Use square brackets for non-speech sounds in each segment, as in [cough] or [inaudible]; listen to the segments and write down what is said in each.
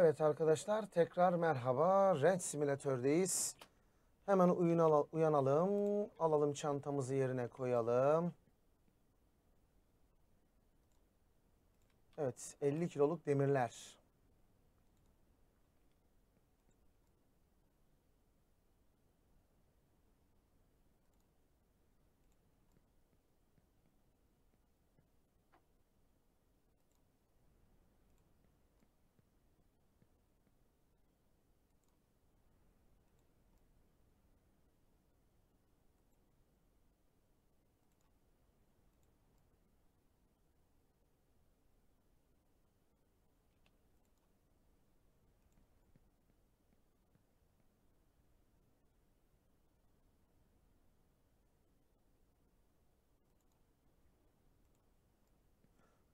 Evet arkadaşlar tekrar merhaba. Ranch Simülatör'deyiz. Hemen uyunala- uyanalım. Alalım çantamızı yerine koyalım. Evet 50 kiloluk demirler.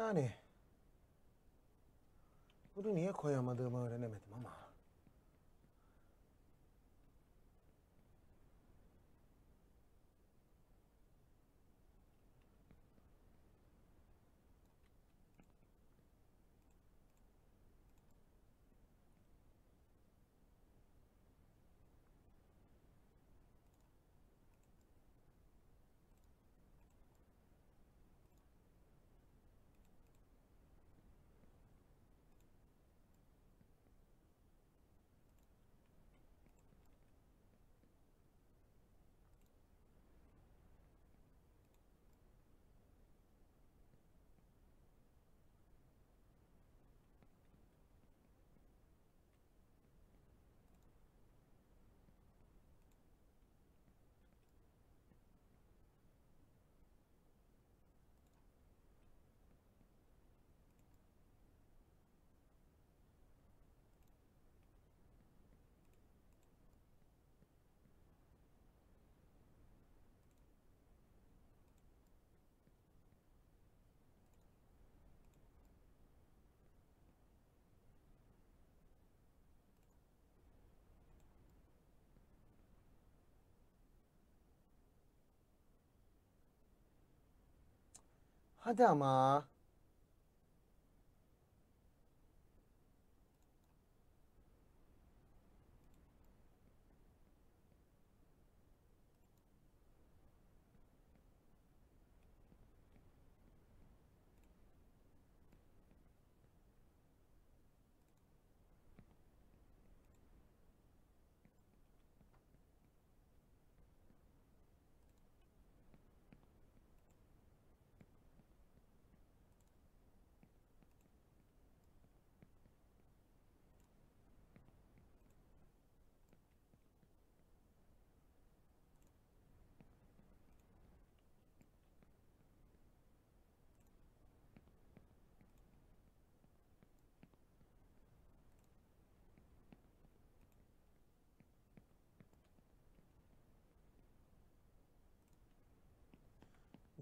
Yani bunu niye koyamadığımı öğrenemedim ama. Hadi ama.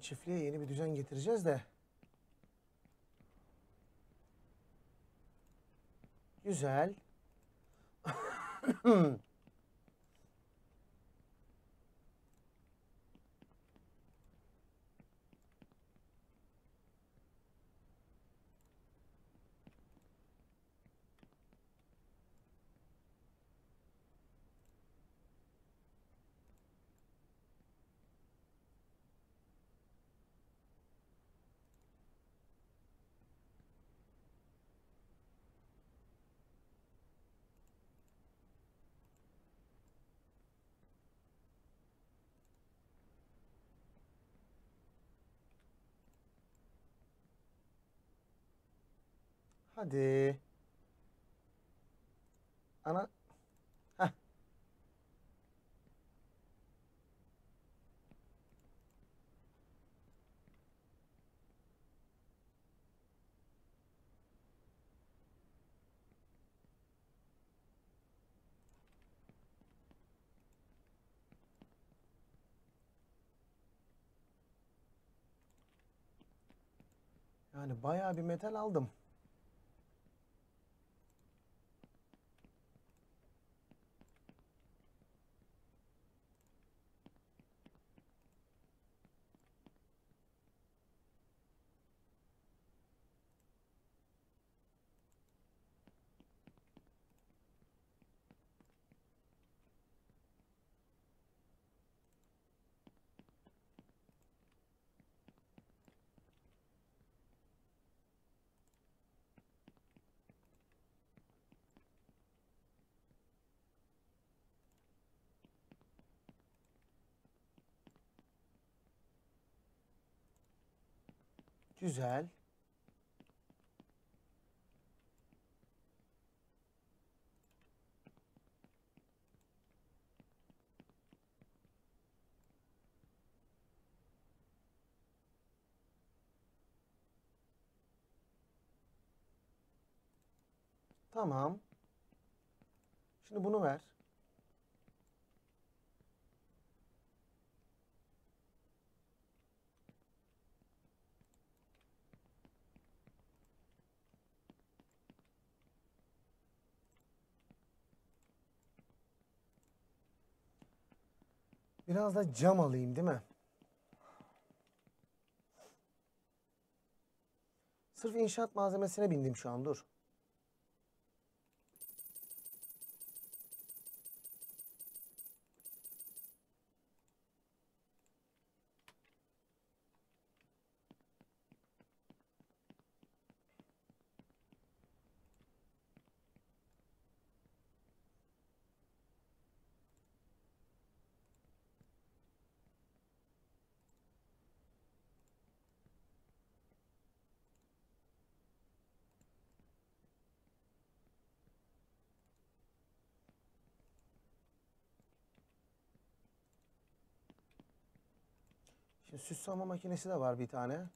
Çiftliğe yeni bir düzen getireceğiz de. Güzel. [clears throat] Hadi. Ana. Heh. Yani bayağı bir metal aldım. Güzel. Tamam. Şimdi bunu ver. Biraz da cam alayım değil mi? Sırf inşaat malzemesine bindim şu an dur. Süs savma makinesi de var bir tane.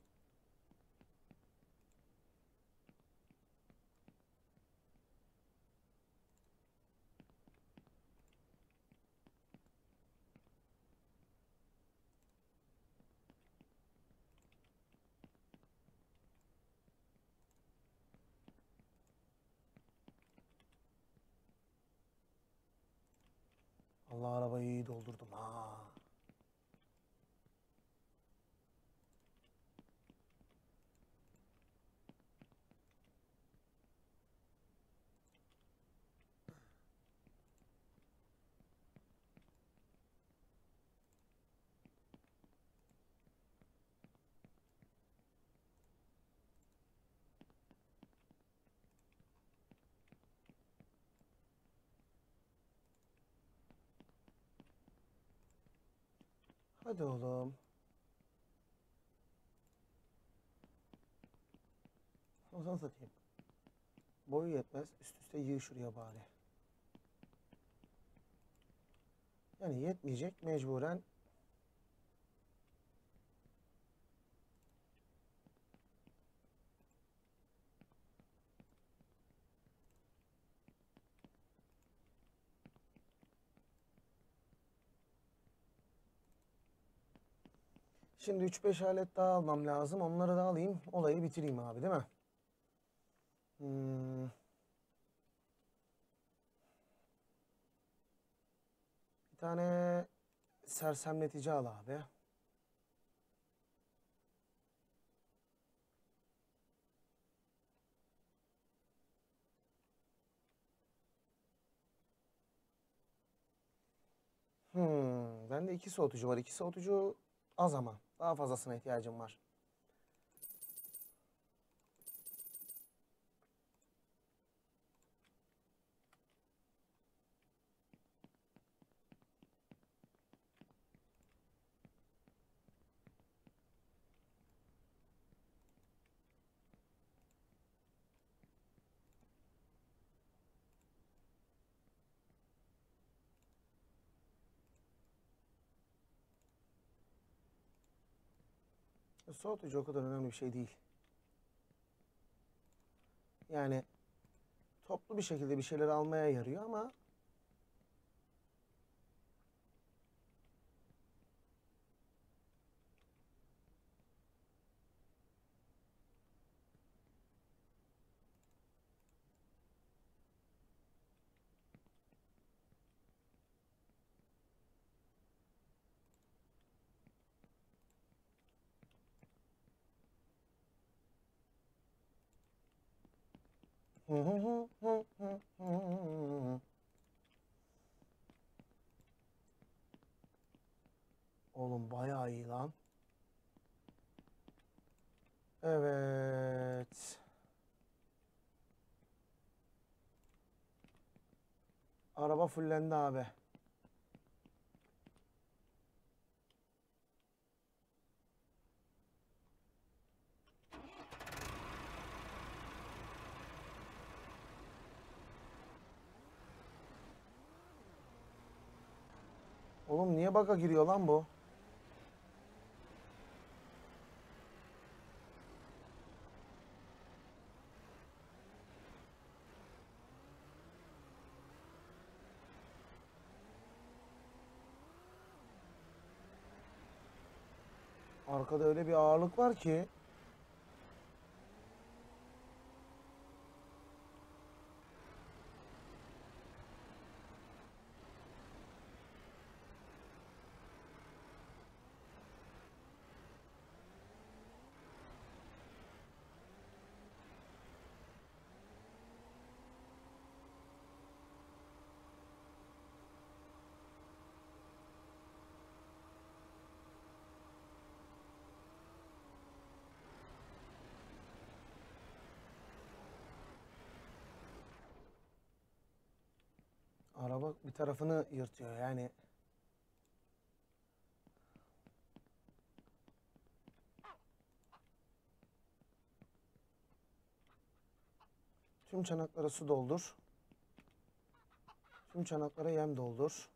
Allah arabayı iyi doldurdum ha. Hadi oğlum. Ozan satayım. Boyu yetmez. Üst üste yığ şuraya bari. Yani yetmeyecek mecburen. Şimdi 3-5 alet daha almam lazım. Onları da alayım. Olayı bitireyim abi değil mi? Hmm. Bir tane sersemletici al abi. Hmm. Bende iki soğutucu var. İki soğutucu az ama. Daha fazlasına ihtiyacım var. Soğutucu o kadar önemli bir şey değil. Yani toplu bir şekilde bir şeyleri almaya yarıyor ama Bayağı iyi lan. Evet. Araba fullendi abi. Oğlum niye baka giriyor lan bu? Arkada öyle bir ağırlık var ki. Araba bir tarafını yırtıyor yani. Tüm çanaklara su doldur. Tüm çanaklara yem doldur.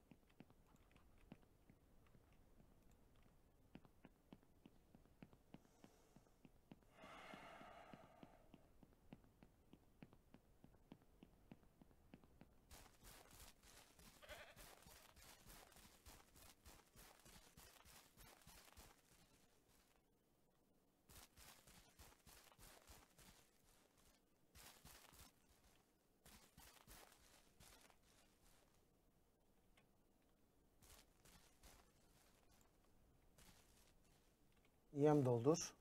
Yem doldur.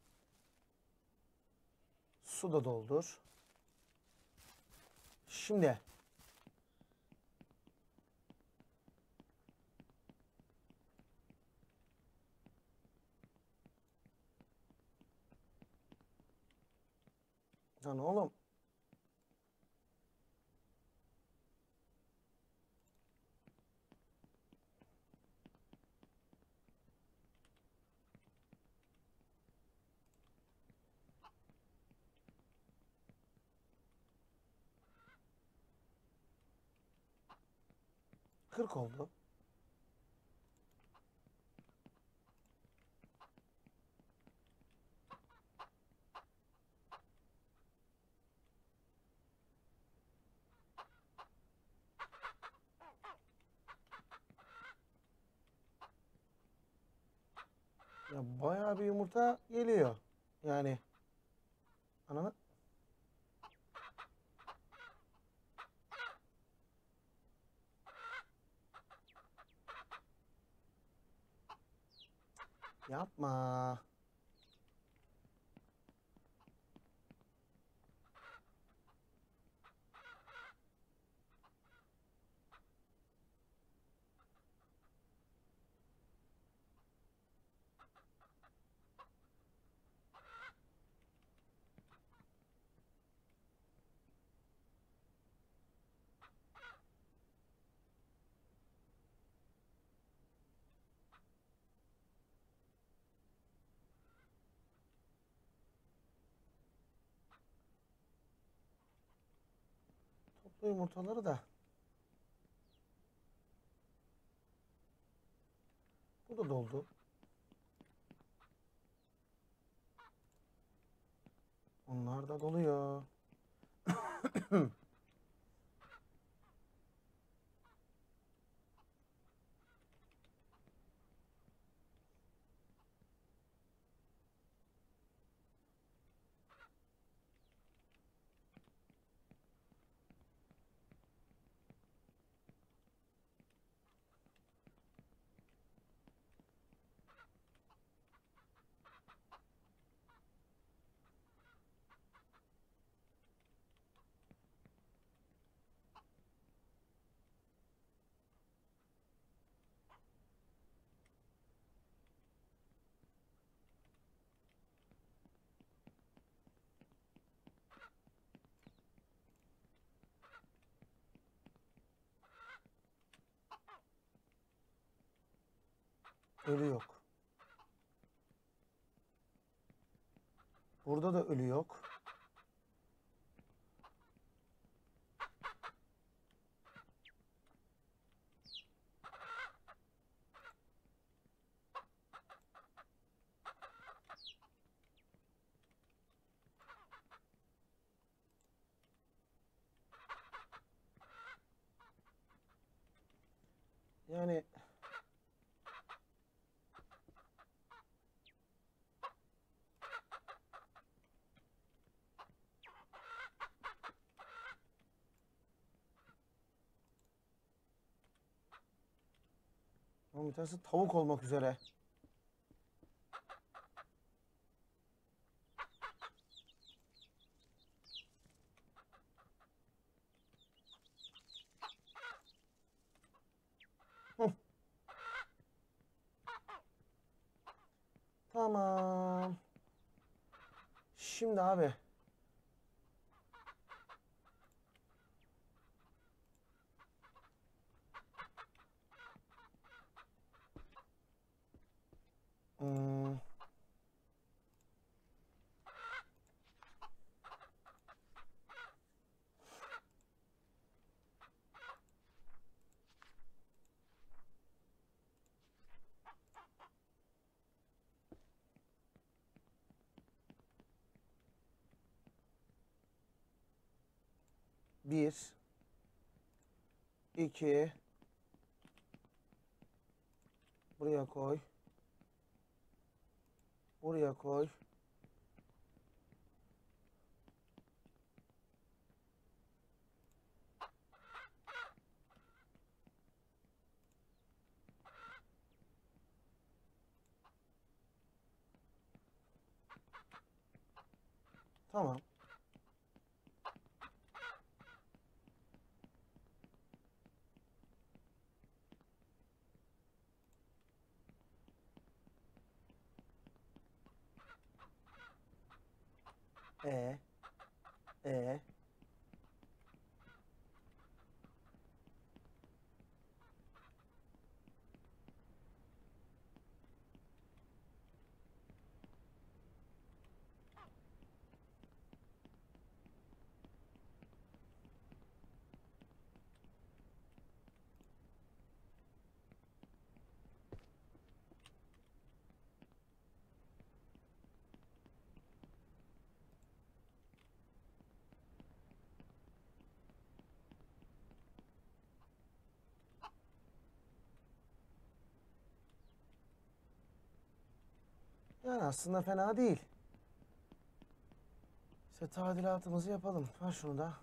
Su da doldur. Şimdi Lan oğlum kırk oldu. Ya bayağı bir yumurta geliyor. Yani ananı yapma. bu yumurtaları da. Bu da doldu. Onlar da doluyor. [coughs] Ölü yok. Burada da ölü yok. Yani Tanesi tavuk olmak üzere. Tamam. Şimdi abi. 1 2 buraya koy buraya koy Tamam. Yani aslında fena değil. İşte tadilatımızı yapalım. Ver şunu da.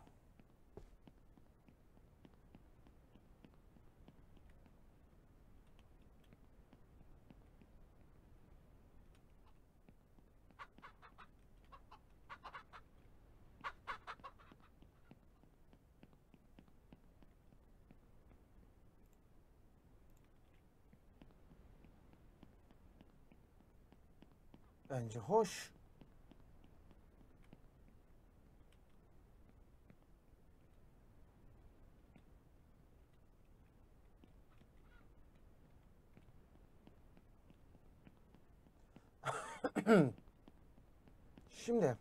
Bence hoş. [clears throat] Şimdi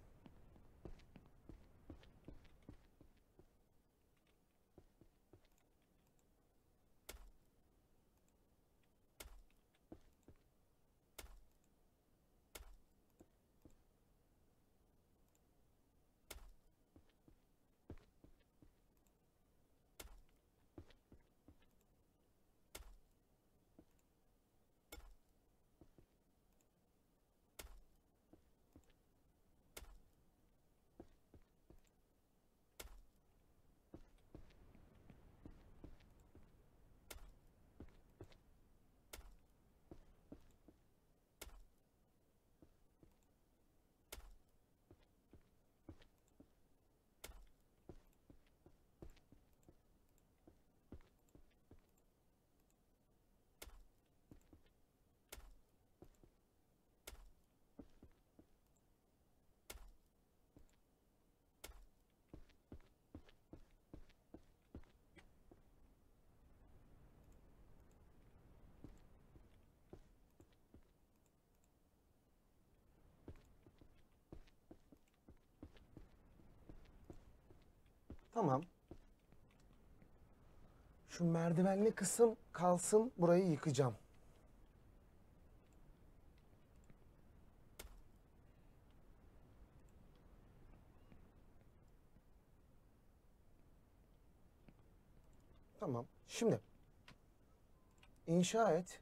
Tamam. Şu merdivenli kısım kalsın. Burayı yıkacağım. Tamam. Şimdi inşa et.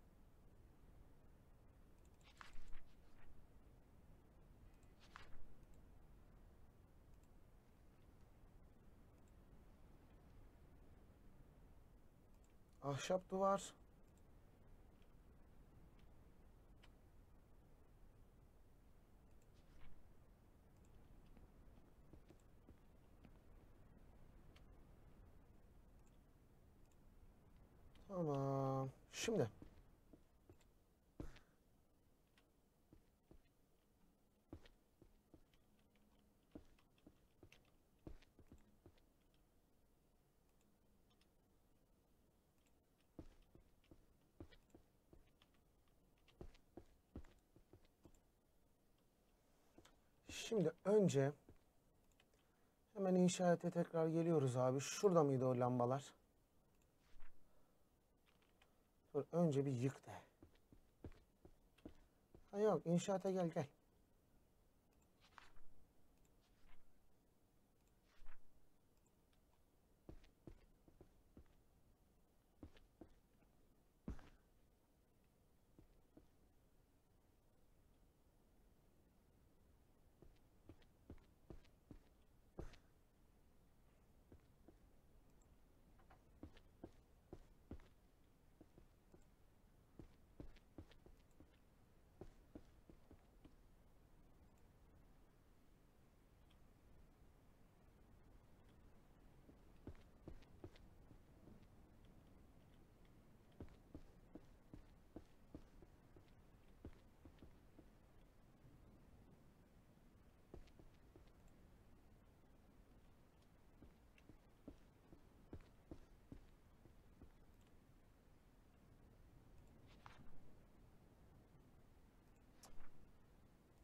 Ahşap duvar. Tamam. Şimdi. Şimdi önce hemen inşaate tekrar geliyoruz abi. Şurada mıydı o lambalar? Dur önce bir yık de. Ha yok inşaata gel gel.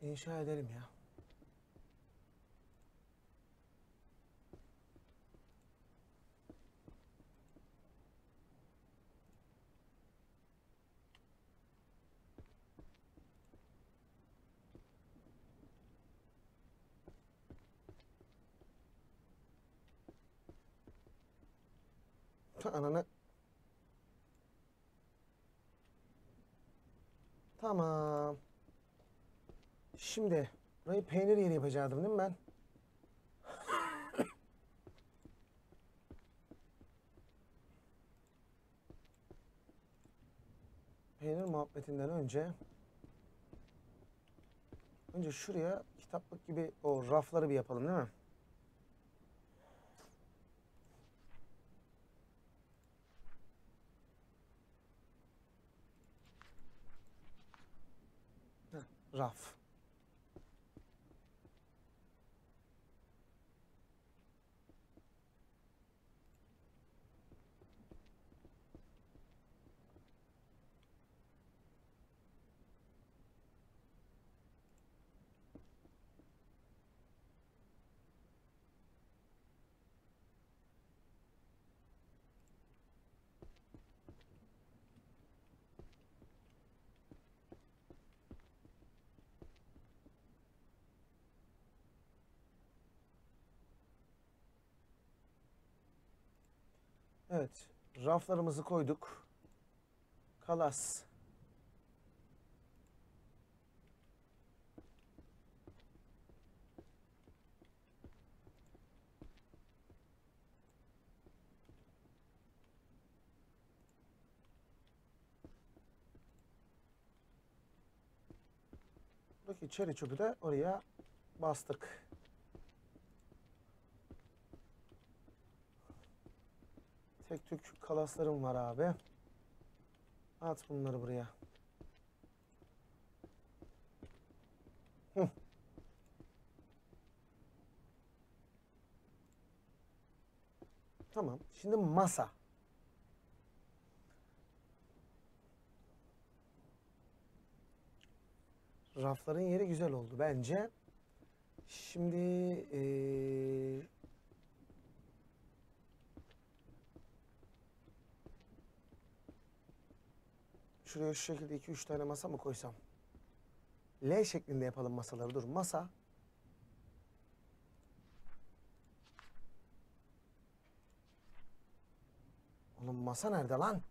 İnşa edelim ya. Ananı. Tamam. Şimdi burayı peynir yeri yapacaktım değil mi ben? Peynir muhabbetinden önce önce şuraya kitaplık gibi o rafları bir yapalım değil mi? Heh, raf. Evet, raflarımızı koyduk. Kalas. Buradaki çeri çöpü de oraya bastık. Tek tük kalaslarım var abi. At bunları buraya. Tamam. Şimdi masa. Rafların yeri güzel oldu bence. Şimdi eee, şuraya şu şekilde 2-3 tane masa mı koysam? L şeklinde yapalım masaları. Dur masa. Oğlum masa nerede lan?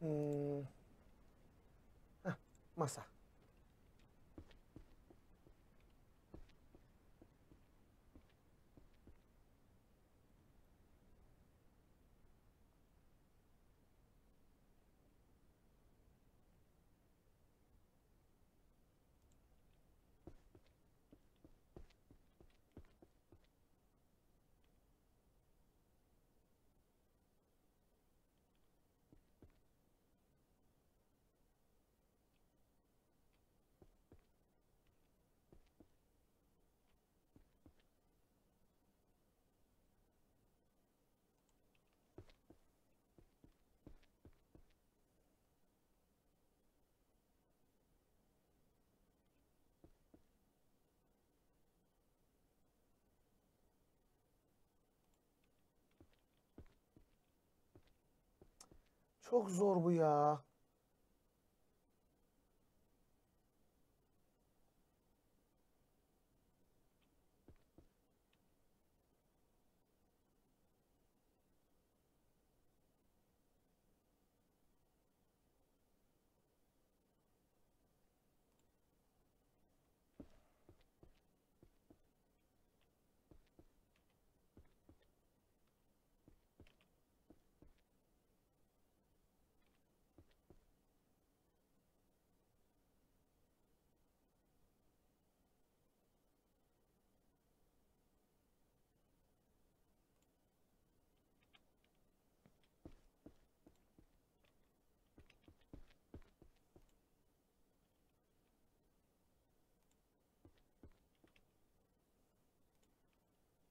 Hmm. Heh, masa. Çok zor bu ya.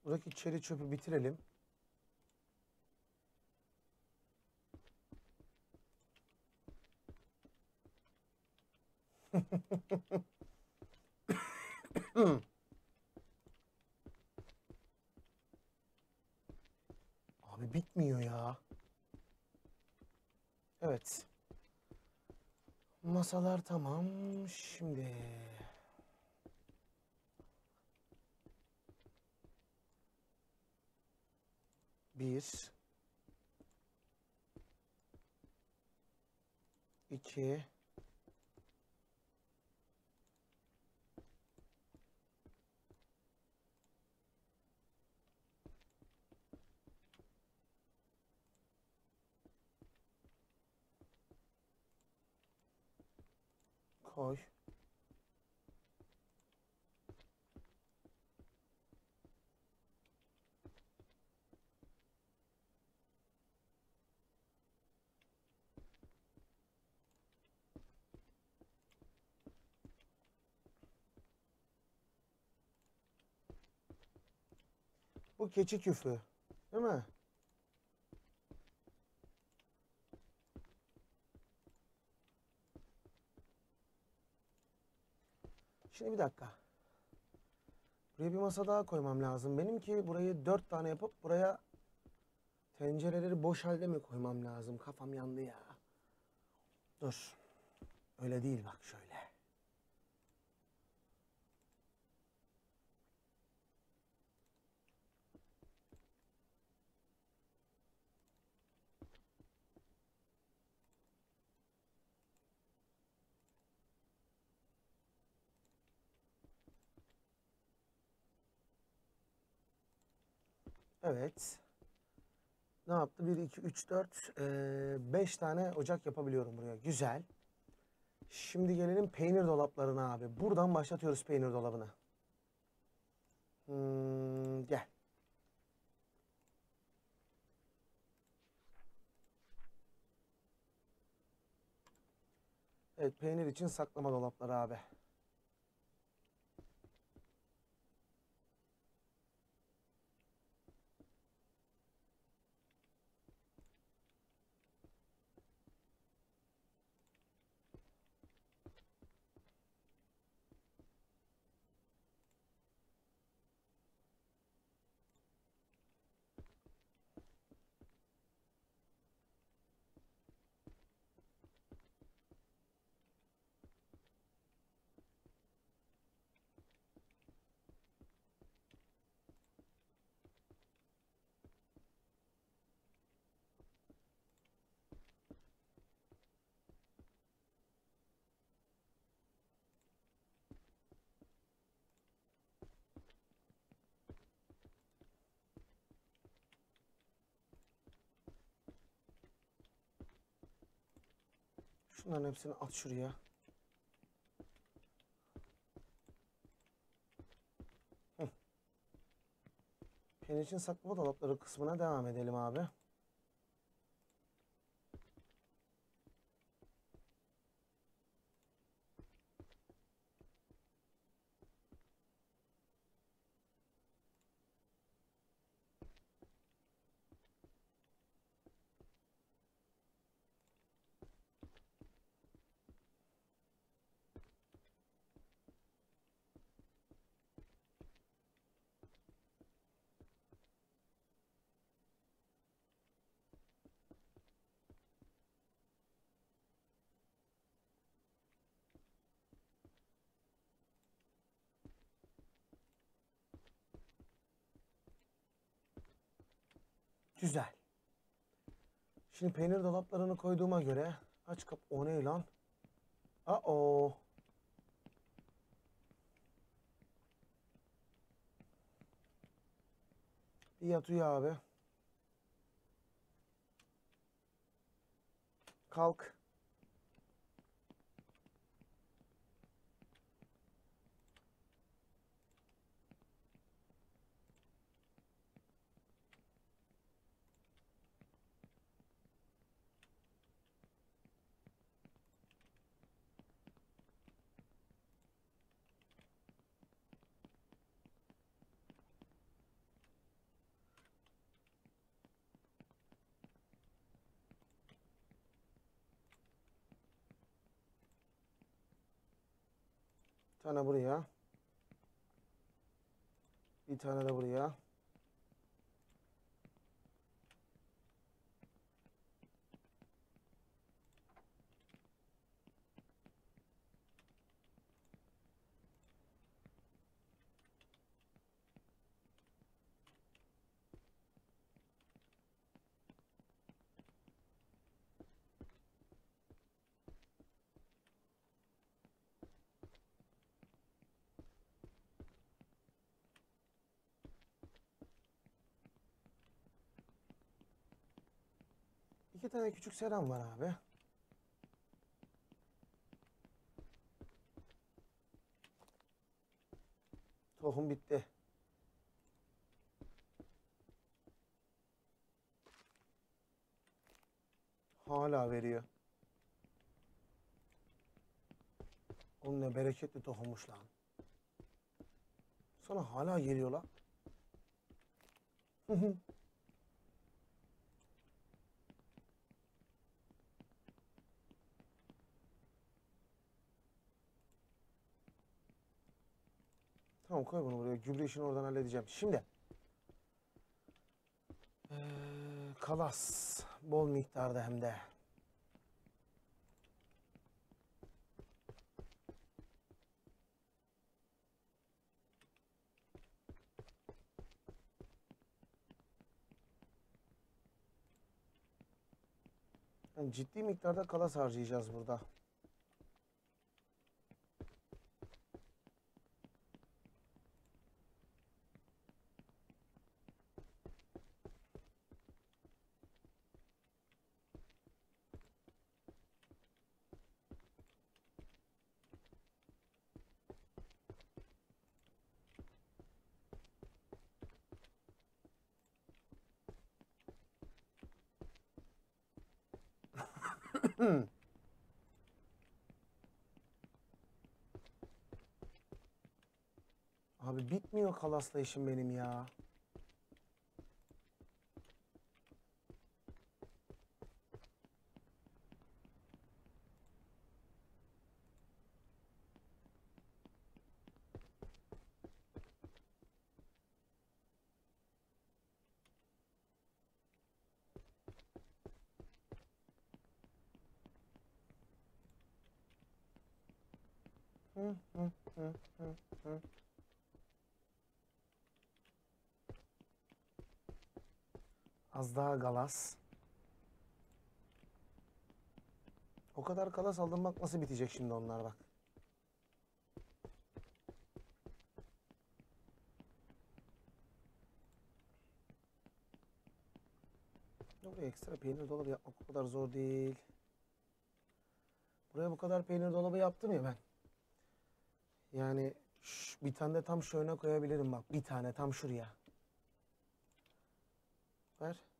Buradaki çeri çöpü bitirelim. [laughs] Abi bitmiyor ya. Evet. Masalar tamam. Şimdi 1 2 Bu keçi küfü. Değil mi? Şimdi bir dakika. Buraya bir masa daha koymam lazım. Benim ki burayı dört tane yapıp buraya tencereleri boş halde mi koymam lazım? Kafam yandı ya. Dur. Öyle değil bak şöyle. Evet. Ne yaptı? 1, 2, 3, 4, 5 tane ocak yapabiliyorum buraya. Güzel. Şimdi gelelim peynir dolaplarına abi. Buradan başlatıyoruz peynir dolabını. Hmm, gel. Evet peynir için saklama dolapları abi. Şunların hepsini at şuraya. Hı. Peynir için saklama dolapları kısmına devam edelim abi. Güzel. Şimdi peynir dolaplarını koyduğuma göre aç kap o ne lan? Aa o. Bir yat uyu abi. Kalk. Tane buraya. Bir tane de buraya. İki tane küçük seram var abi. Tohum bitti. Hala veriyor. Oğlum ne bereketli tohummuş lan. Sana hala geliyor lan. Tamam koy bunu buraya. Gübre işini oradan halledeceğim. Şimdi. Ee, kalas. Bol miktarda hem de. Yani ciddi miktarda kalas harcayacağız burada. Bitmiyor kalasla işim benim ya. Hı, hı, hı, hı, hı. Daha galas. O kadar galas aldırmak nasıl bitecek şimdi onlar bak. Buraya ekstra peynir dolabı yapmak o kadar zor değil. Buraya bu kadar peynir dolabı yaptım ya ben. Yani şş, bir tane de tam öne koyabilirim bak. Bir tane tam şuraya. Ver.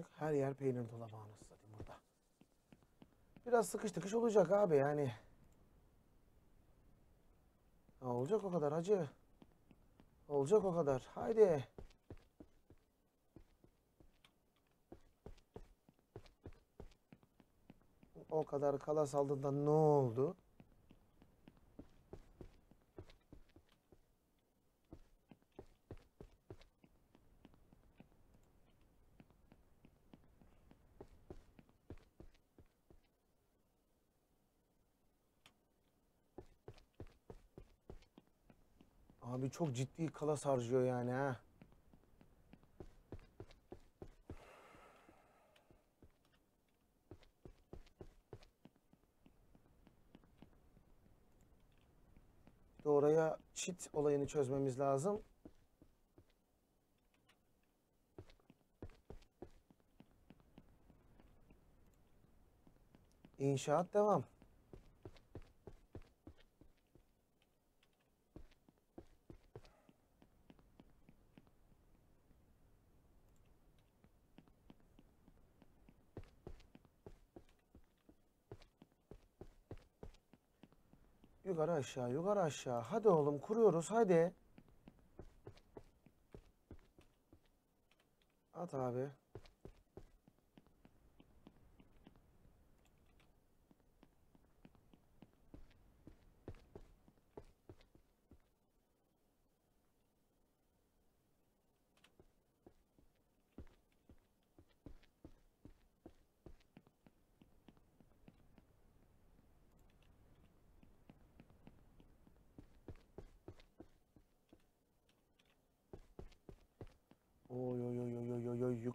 Bak, Her yer peynir dolabı anasını burada. Biraz sıkış tıkış olacak abi yani. Ha, olacak o kadar hacı. Olacak o kadar. Haydi. O kadar kala saldığında ne oldu? Abi çok ciddi kalas harcıyor yani ha. Oraya çit olayını çözmemiz lazım. İnşaat devam. Yukarı aşağı, yukarı aşağı. Hadi oğlum kuruyoruz hadi. At abi.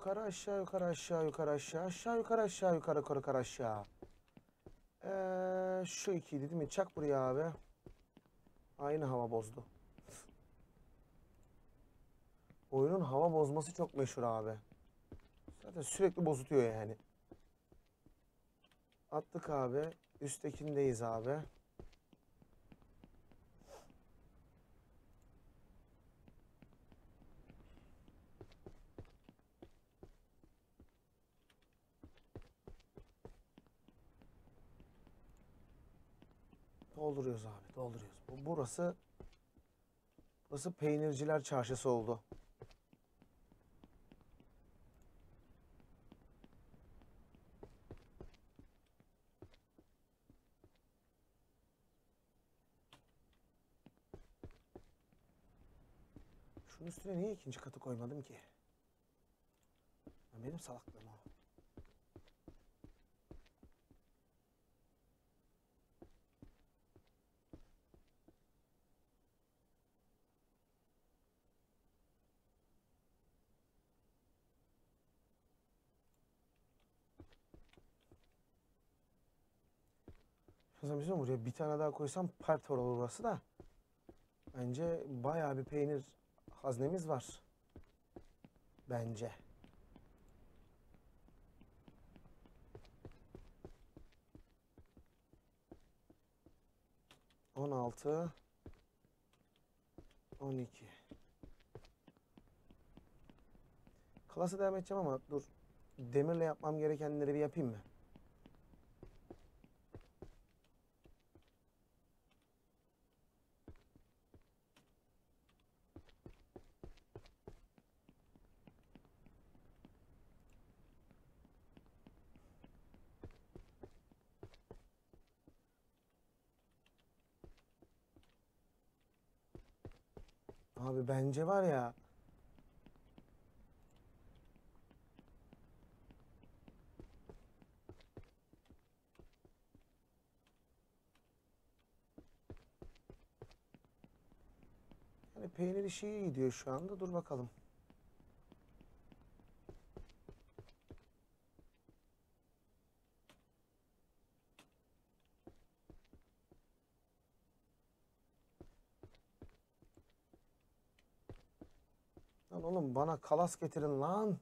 Yukarı aşağı yukarı aşağı yukarı aşağı aşağı yukarı aşağı yukarı yukarı yukarı aşağı. Ee, şu ikiydi değil mi? Çak buraya abi. Aynı hava bozdu. Oyunun hava bozması çok meşhur abi. Zaten sürekli bozutuyor yani. Attık abi. Üsttekindeyiz abi. Dolduruyoruz abi, dolduruyoruz. Bu burası burası peynirciler çarşısı oldu. Şunun üstüne niye ikinci katı koymadım ki? Benim salaklığım o. Mesela bizim buraya bir tane daha koysam part olur burası da. Bence bayağı bir peynir haznemiz var. Bence. On altı. On iki. Klasa devam edeceğim ama dur. Demirle yapmam gerekenleri bir yapayım mı? abi bence var ya. Yani peynir işi iyi gidiyor şu anda. Dur bakalım. Kalas getirin lan.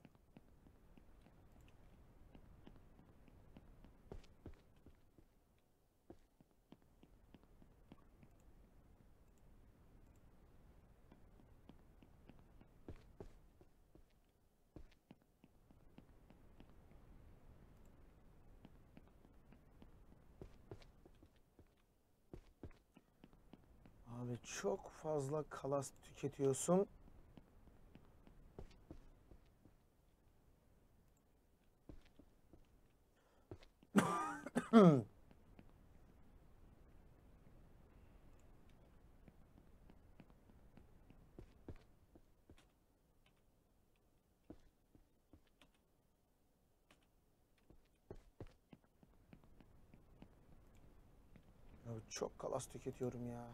Abi çok fazla kalas tüketiyorsun. Abi kalas tüketiyorum ya.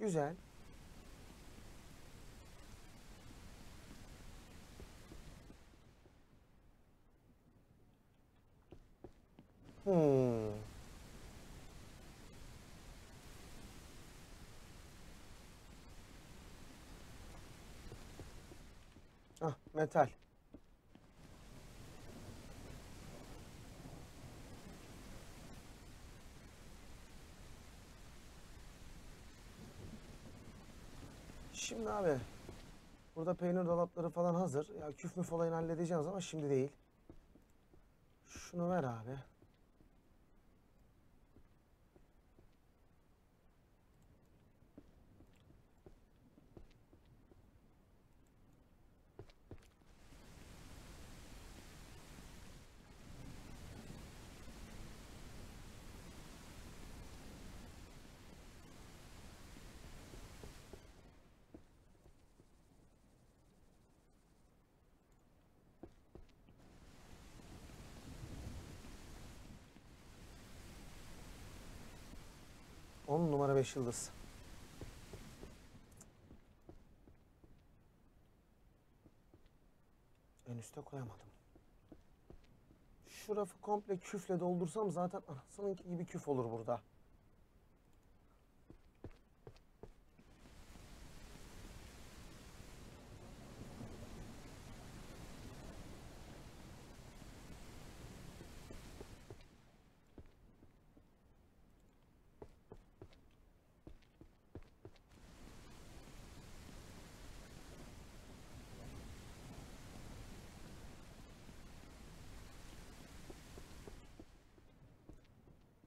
Güzel. Hmm. Ah, metal. Şimdi abi burada peynir dolapları falan hazır. Ya küf müf olayını halledeceğiz ama şimdi değil. Şunu ver abi. On numara beş yıldız. En üste koyamadım. Şu rafı komple küfle doldursam zaten anasınınki gibi küf olur burada.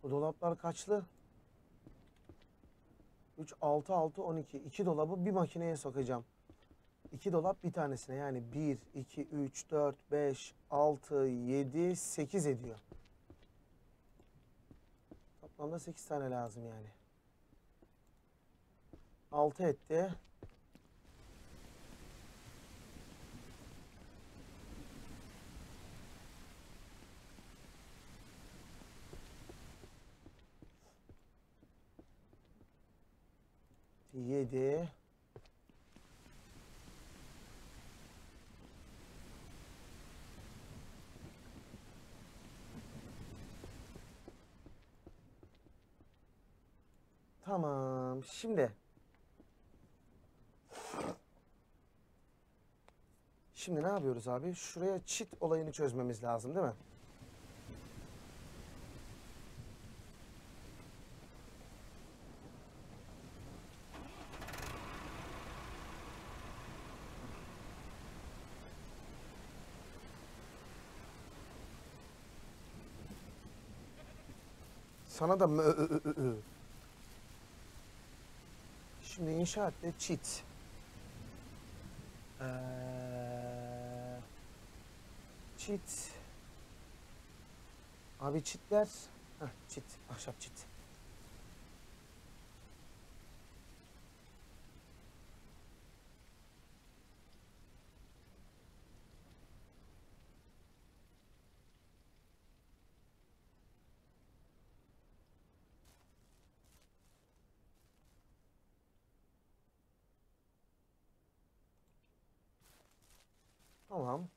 Bu dolaplar kaçlı? 3, 6, 6, 12. İki dolabı bir makineye sokacağım. İki dolap bir tanesine yani 1, 2, 3, 4, 5, 6, 7, 8 ediyor. Toplamda 8 tane lazım yani. 6 etti. Yedi. Tamam. Şimdi. Şimdi ne yapıyoruz abi? Şuraya çit olayını çözmemiz lazım değil mi? Sana da mı? ö- ö- ö- ö. Şimdi inşaatte çit. Ee, çit Abi çitler. Heh, çit. Ahşap çit. Tamam.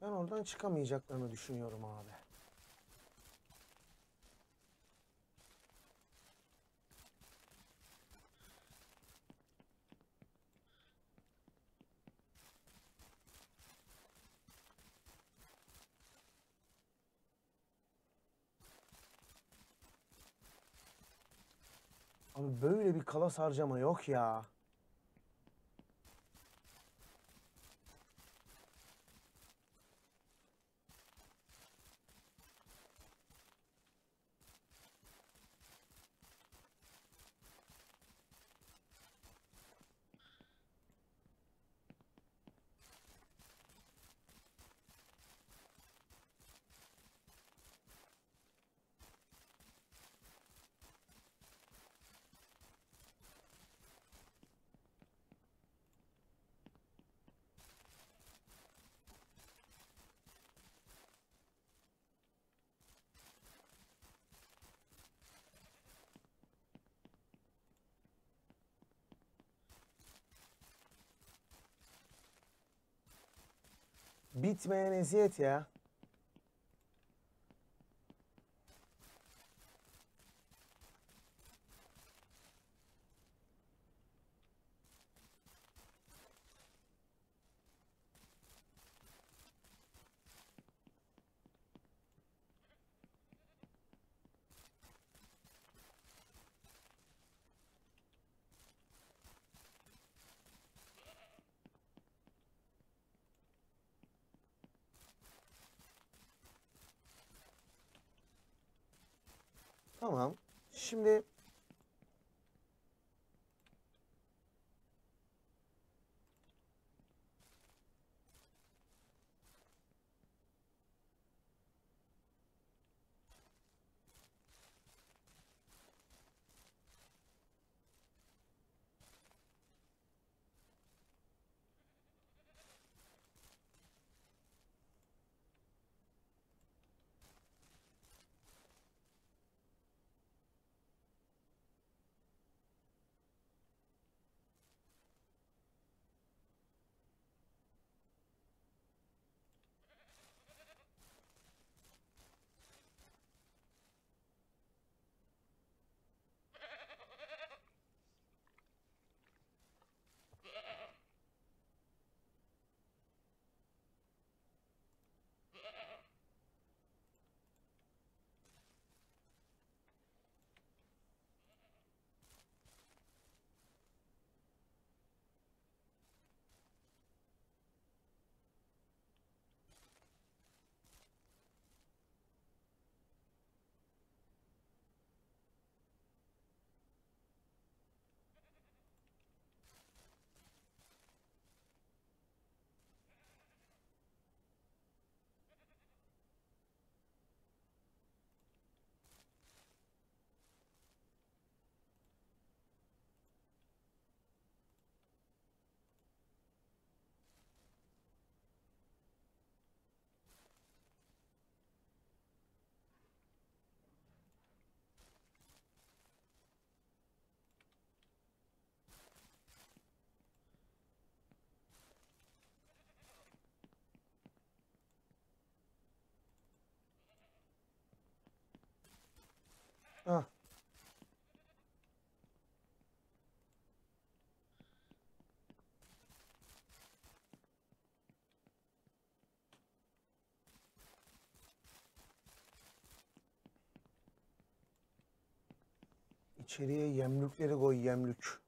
Ben oradan çıkamayacaklarını düşünüyorum abi. Abi böyle bir kalas harcama yok ya. Bitmeyen eziyet ya. Tamam. Şimdi Ah. İçeriye yemlükleri koy yemlük.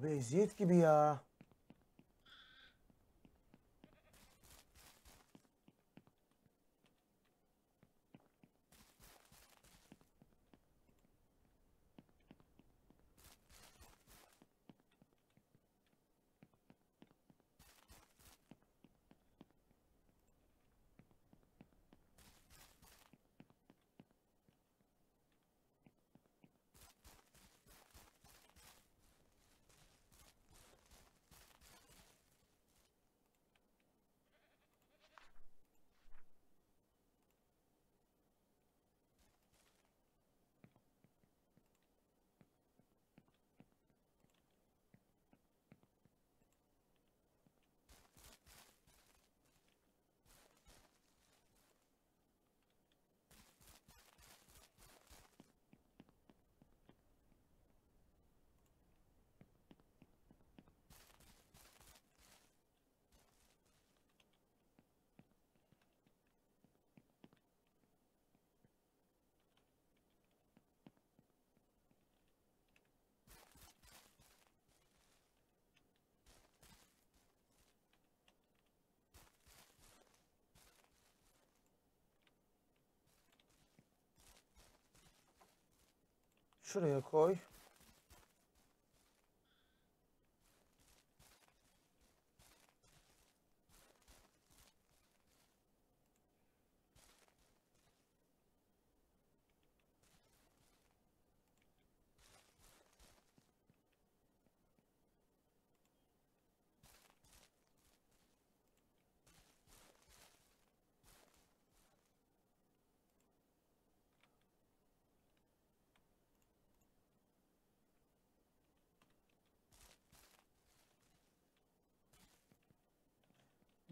Abi eziyet gibi ya. Şuraya koy.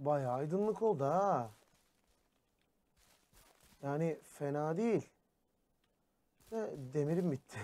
Bayağı aydınlık oldu ha. Yani fena değil. De demirim bitti.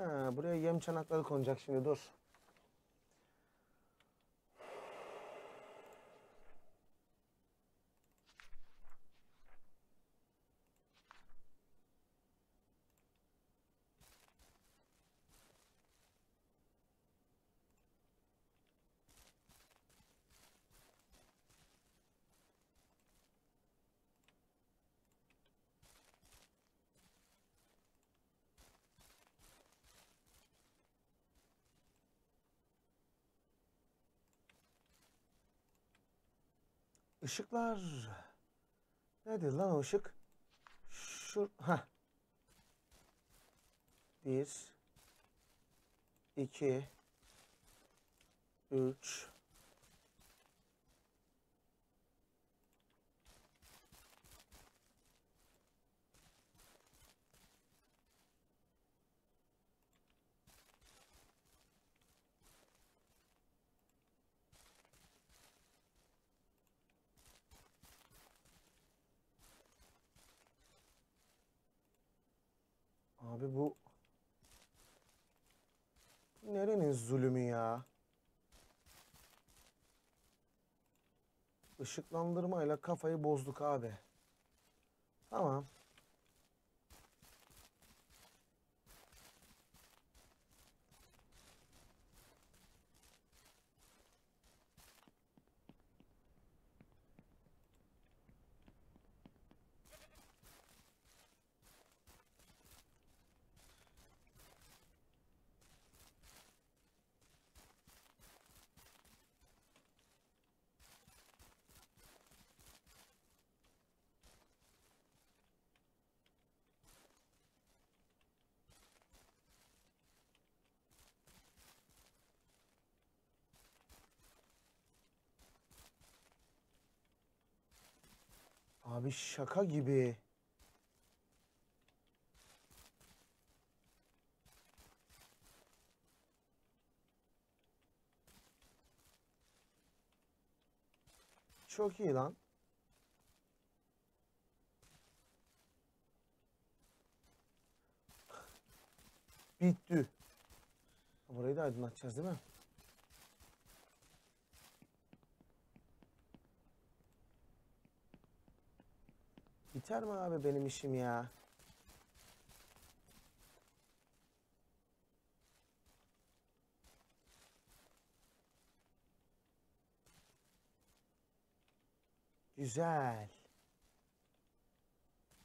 Ha, buraya yem çanakları konacak şimdi dur. Işıklar. Nedir lan o ışık? Şu ha. Bir. iki, Üç. Abi bu nerenin zulümü ya? Işıklandırmayla kafayı bozduk abi. Tamam. Abi şaka gibi. Çok iyi lan. Bitti. Burayı da aydınlatacağız değil mi? Biter mi abi benim işim ya? Güzel.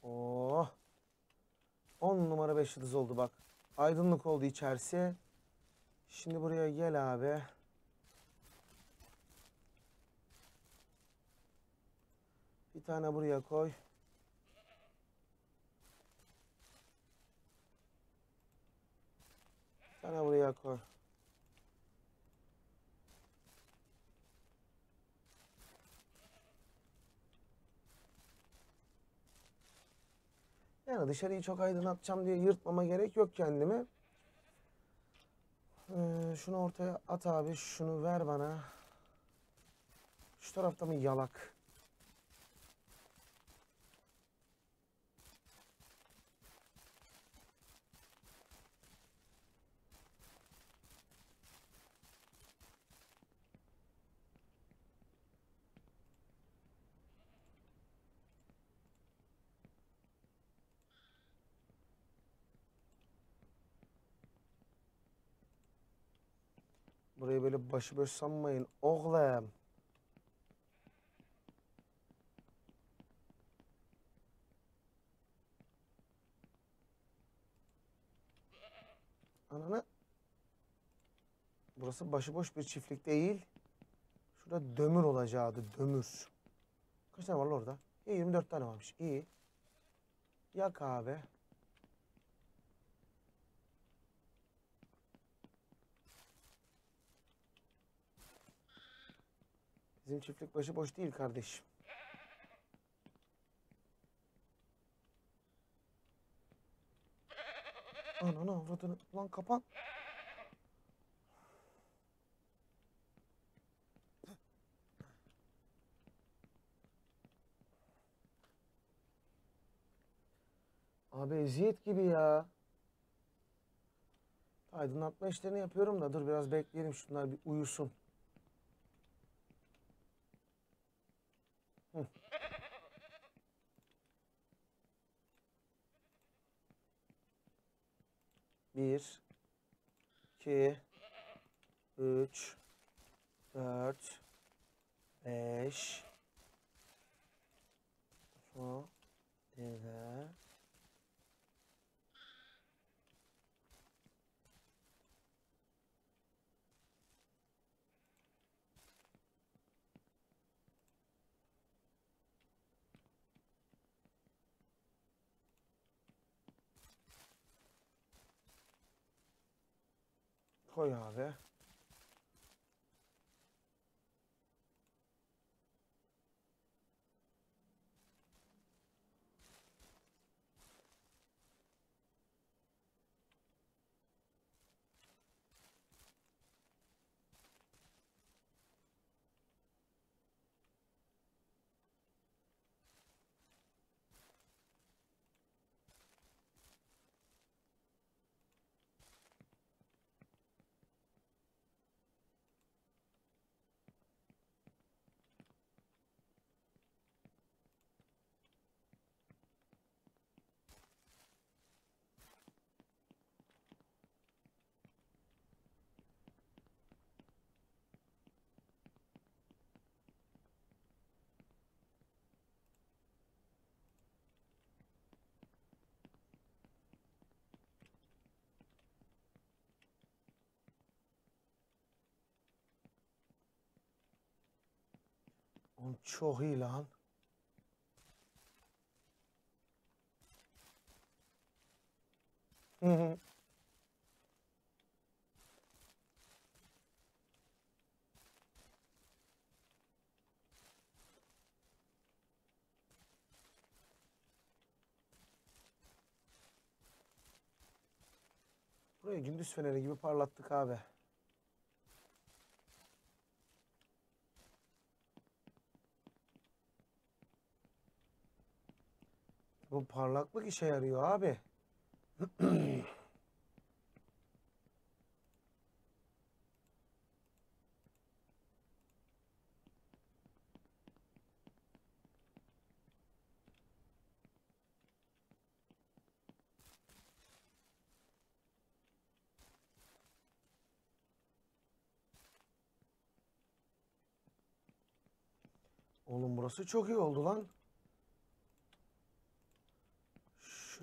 Oh. 10 numara 5 yıldız oldu bak. Aydınlık oldu içerisi. Şimdi buraya gel abi. Bir tane buraya koy. Tane buraya koy. Yani dışarıyı çok aydınlatacağım diye yırtmama gerek yok kendimi. Ee, şunu ortaya at abi. Şunu ver bana. Şu tarafta mı yalak? Böyle başıboş sanmayın oğlum. Ananı. Burası başıboş bir çiftlik değil. Şurada dömür olacaktı dömür. Kaç tane var orada? İyi 24 tane varmış. İyi. Yak abi. Bizim çiftlik başı boş değil kardeşim. Ananı avradını. Lan kapan. Abi eziyet gibi ya. Aydınlatma işlerini yapıyorum da dur biraz bekleyelim şunlar bir uyusun. 1, 2, 3, 4, 5, 6, 7, koy abi. Oğlum çok iyi lan. Burayı gündüz feneri gibi parlattık abi. Bu parlaklık işe yarıyor abi. Oğlum burası çok iyi oldu lan.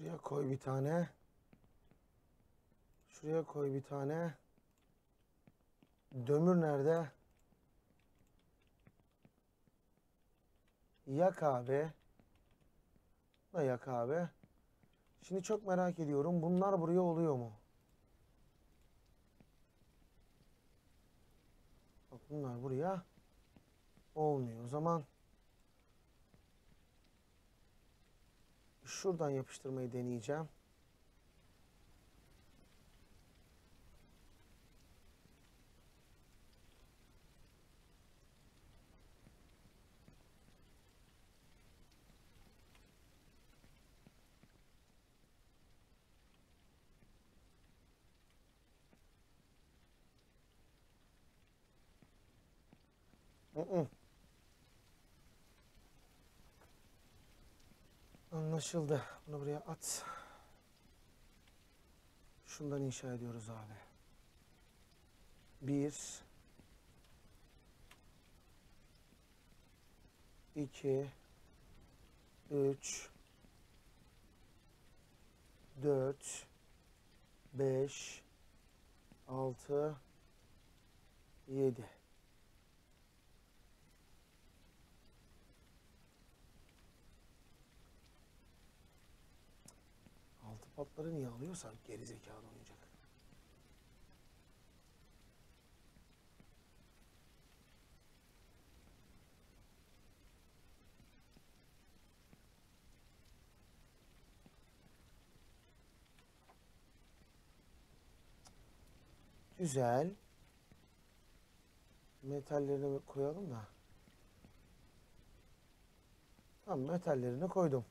Şuraya koy bir tane. Şuraya koy bir tane. Dömür nerede? Yak abi. Da yak abi. Şimdi çok merak ediyorum. Bunlar buraya oluyor mu? Bak bunlar buraya olmuyor. O zaman şuradan yapıştırmayı deneyeceğim. Mm-mm. Anlaşıldı. Bunu buraya at. Şundan inşa ediyoruz abi. Bir. iki, Üç. Dört. Beş. Altı. Yedi. Altı patları niye alıyorsan geri zekalı oyuncak. Güzel. Metallerini koyalım da. Tamam metallerini koydum.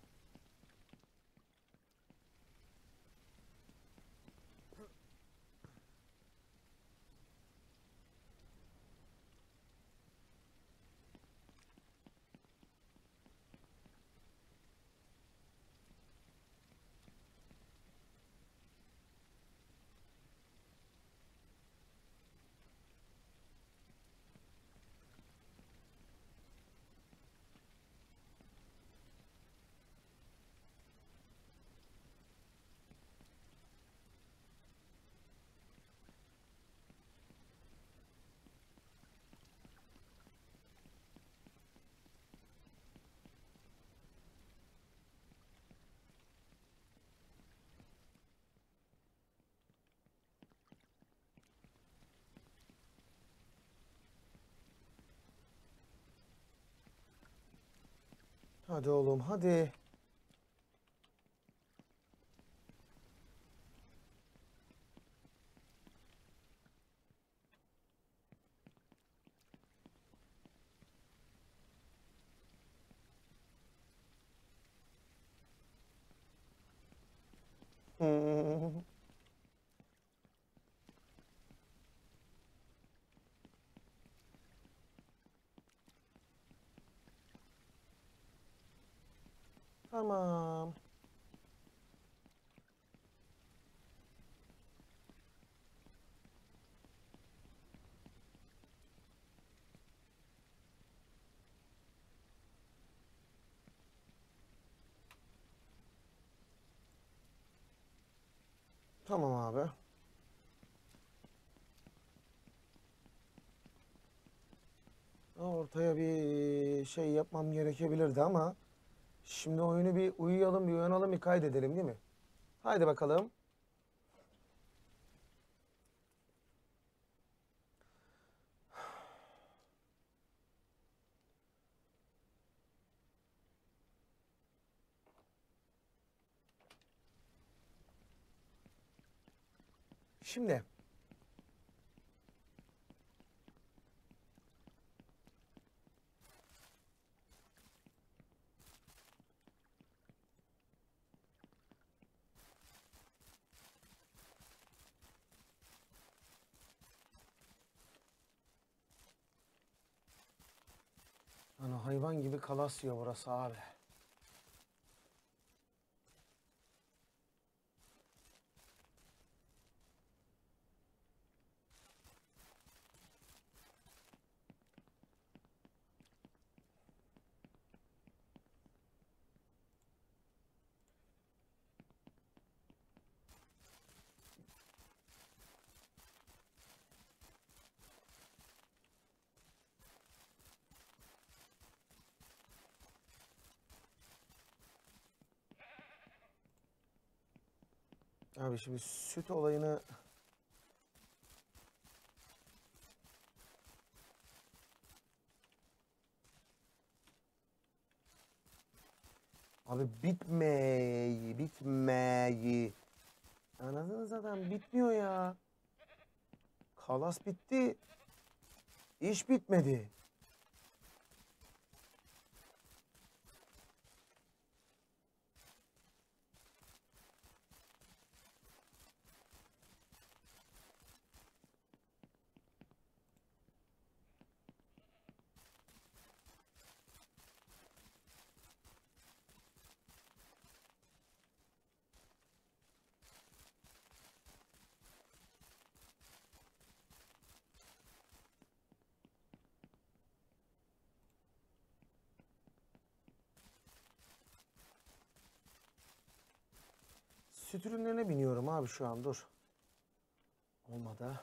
Hadi oğlum hadi. Hmm. [laughs] Tamam. Tamam abi. Ortaya bir şey yapmam gerekebilirdi ama şimdi oyunu bir uyuyalım, bir uyanalım, bir kaydedelim değil mi? Haydi bakalım. Şimdi Lan hayvan gibi kalas yiyor burası abi. Abi şimdi süt olayını Abi bitmeyi, bitmeyi. Anasını zaten bitmiyor ya. Kalas bitti. İş bitmedi. Süt ürünlerine biniyorum abi şu an dur. Olmadı.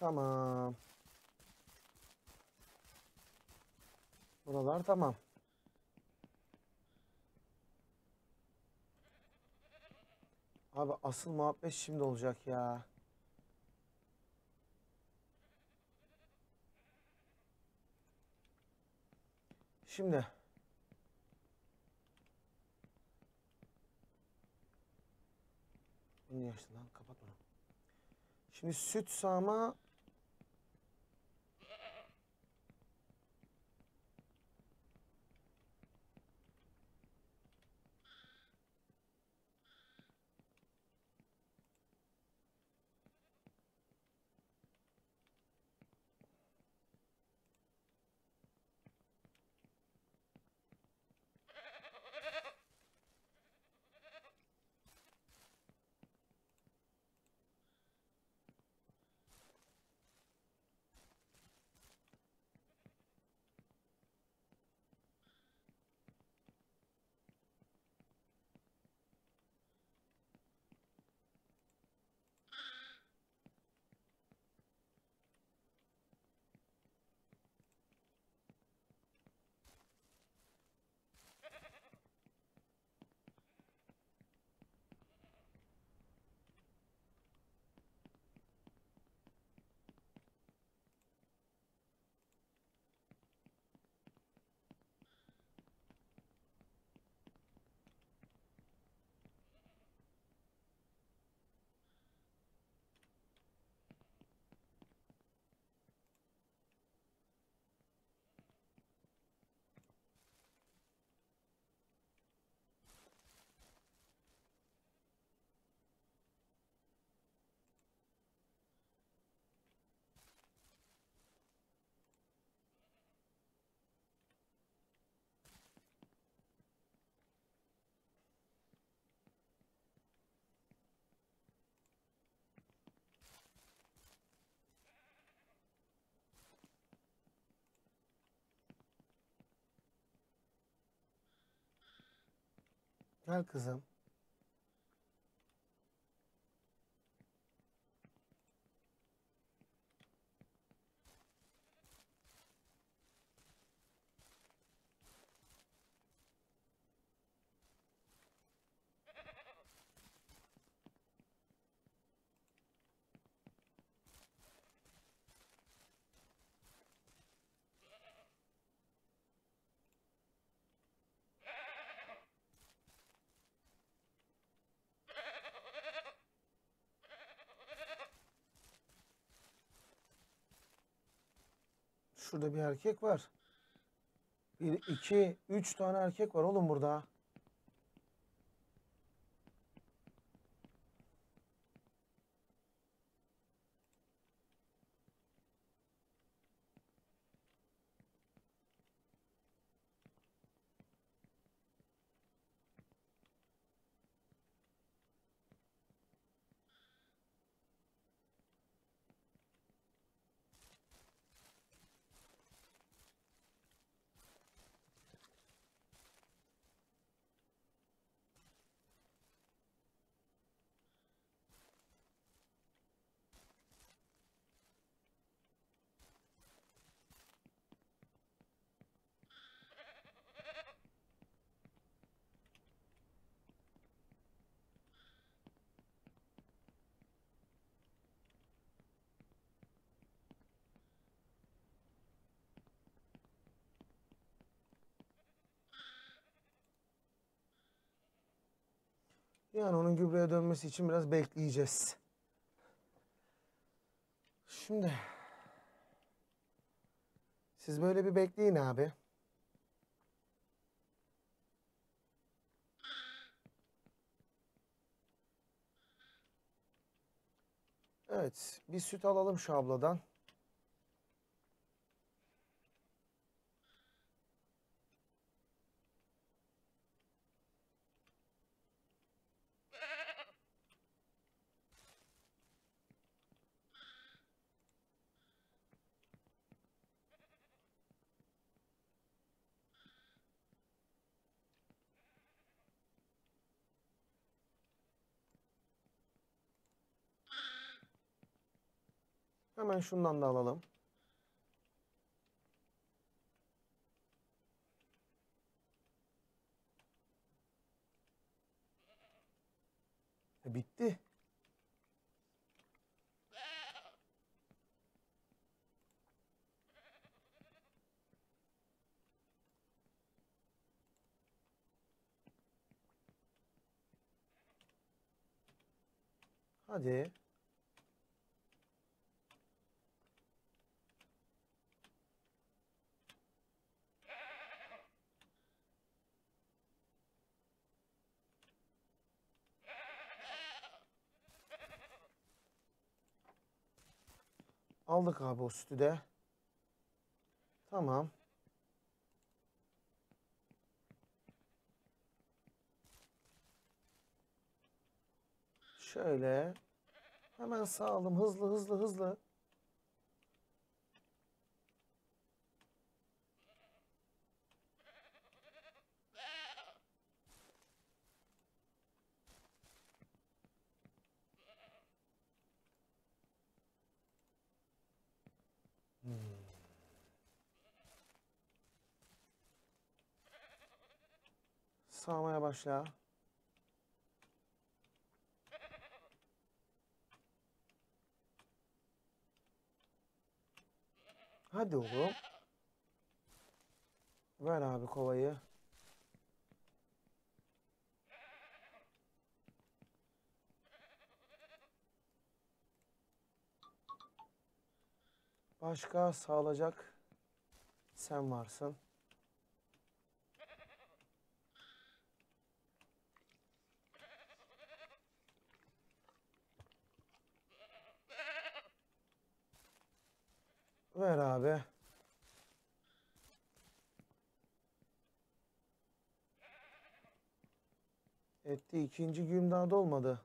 Tamam. Buralar tamam. Abi asıl muhabbet şimdi olacak ya. Şimdi. Bu niye açtın lan? Kapat onu. Şimdi süt sağma Gel kızım. Şurada bir erkek var. Bir, iki, üç tane erkek var oğlum burada. Yani onun gübreye dönmesi için biraz bekleyeceğiz. Şimdi siz böyle bir bekleyin abi. Evet, bir süt alalım şu abladan. Hemen şundan da alalım. E, bitti. Hadi. Aldık abi o sütü de. Tamam. Şöyle. Hemen sağalım. Hızlı hızlı hızlı. Sağmaya başla. Hadi oğlum. Ver abi kovayı. Başka sağlayacak sen varsın. Ver abi. Etti ikinci gün daha dolmadı.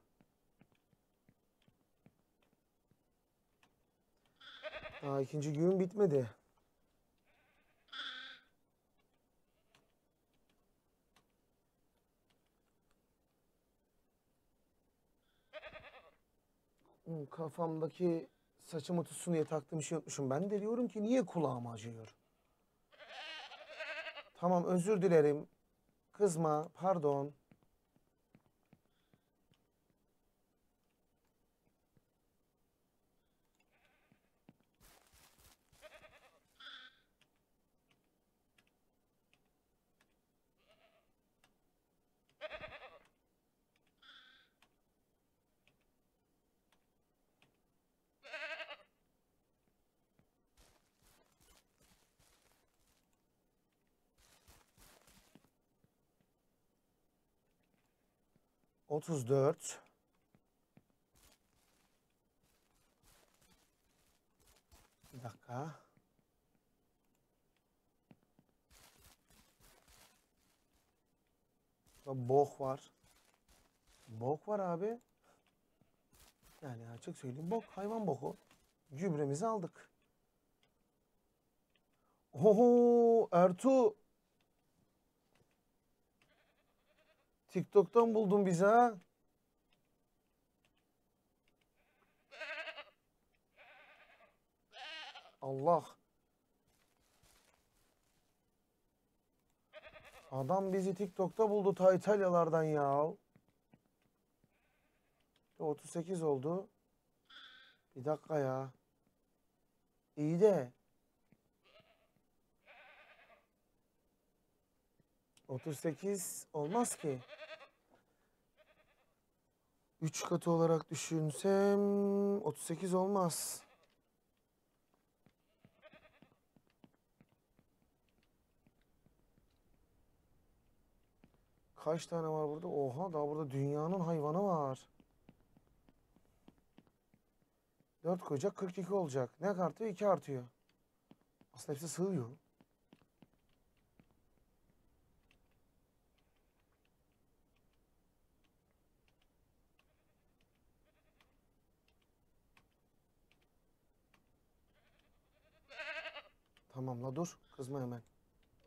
Daha ikinci gün bitmedi. Hmm, Kafamdaki saçımı tutsun diye taktığım şey unutmuşum. Ben de diyorum ki niye kulağım acıyor? Tamam özür dilerim. Kızma, pardon. 34 Bir dakika. Burada bok var. Bok var abi. Yani açık söyleyeyim bok hayvan boku. Gübremizi aldık. Oho Ertuğ. TikTok'tan buldun bizi ha. Allah. Adam bizi TikTok'ta buldu ta İtalyalardan ya. 38 oldu. Bir dakika ya. İyi de. 38 olmaz ki. 3 katı olarak düşünsem 38 olmaz. Kaç tane var burada? Oha daha burada dünyanın hayvanı var. 4 koyacak 42 olacak. Ne artıyor? 2 artıyor. Aslında hepsi sığıyor. Tamam la dur. Kızma hemen.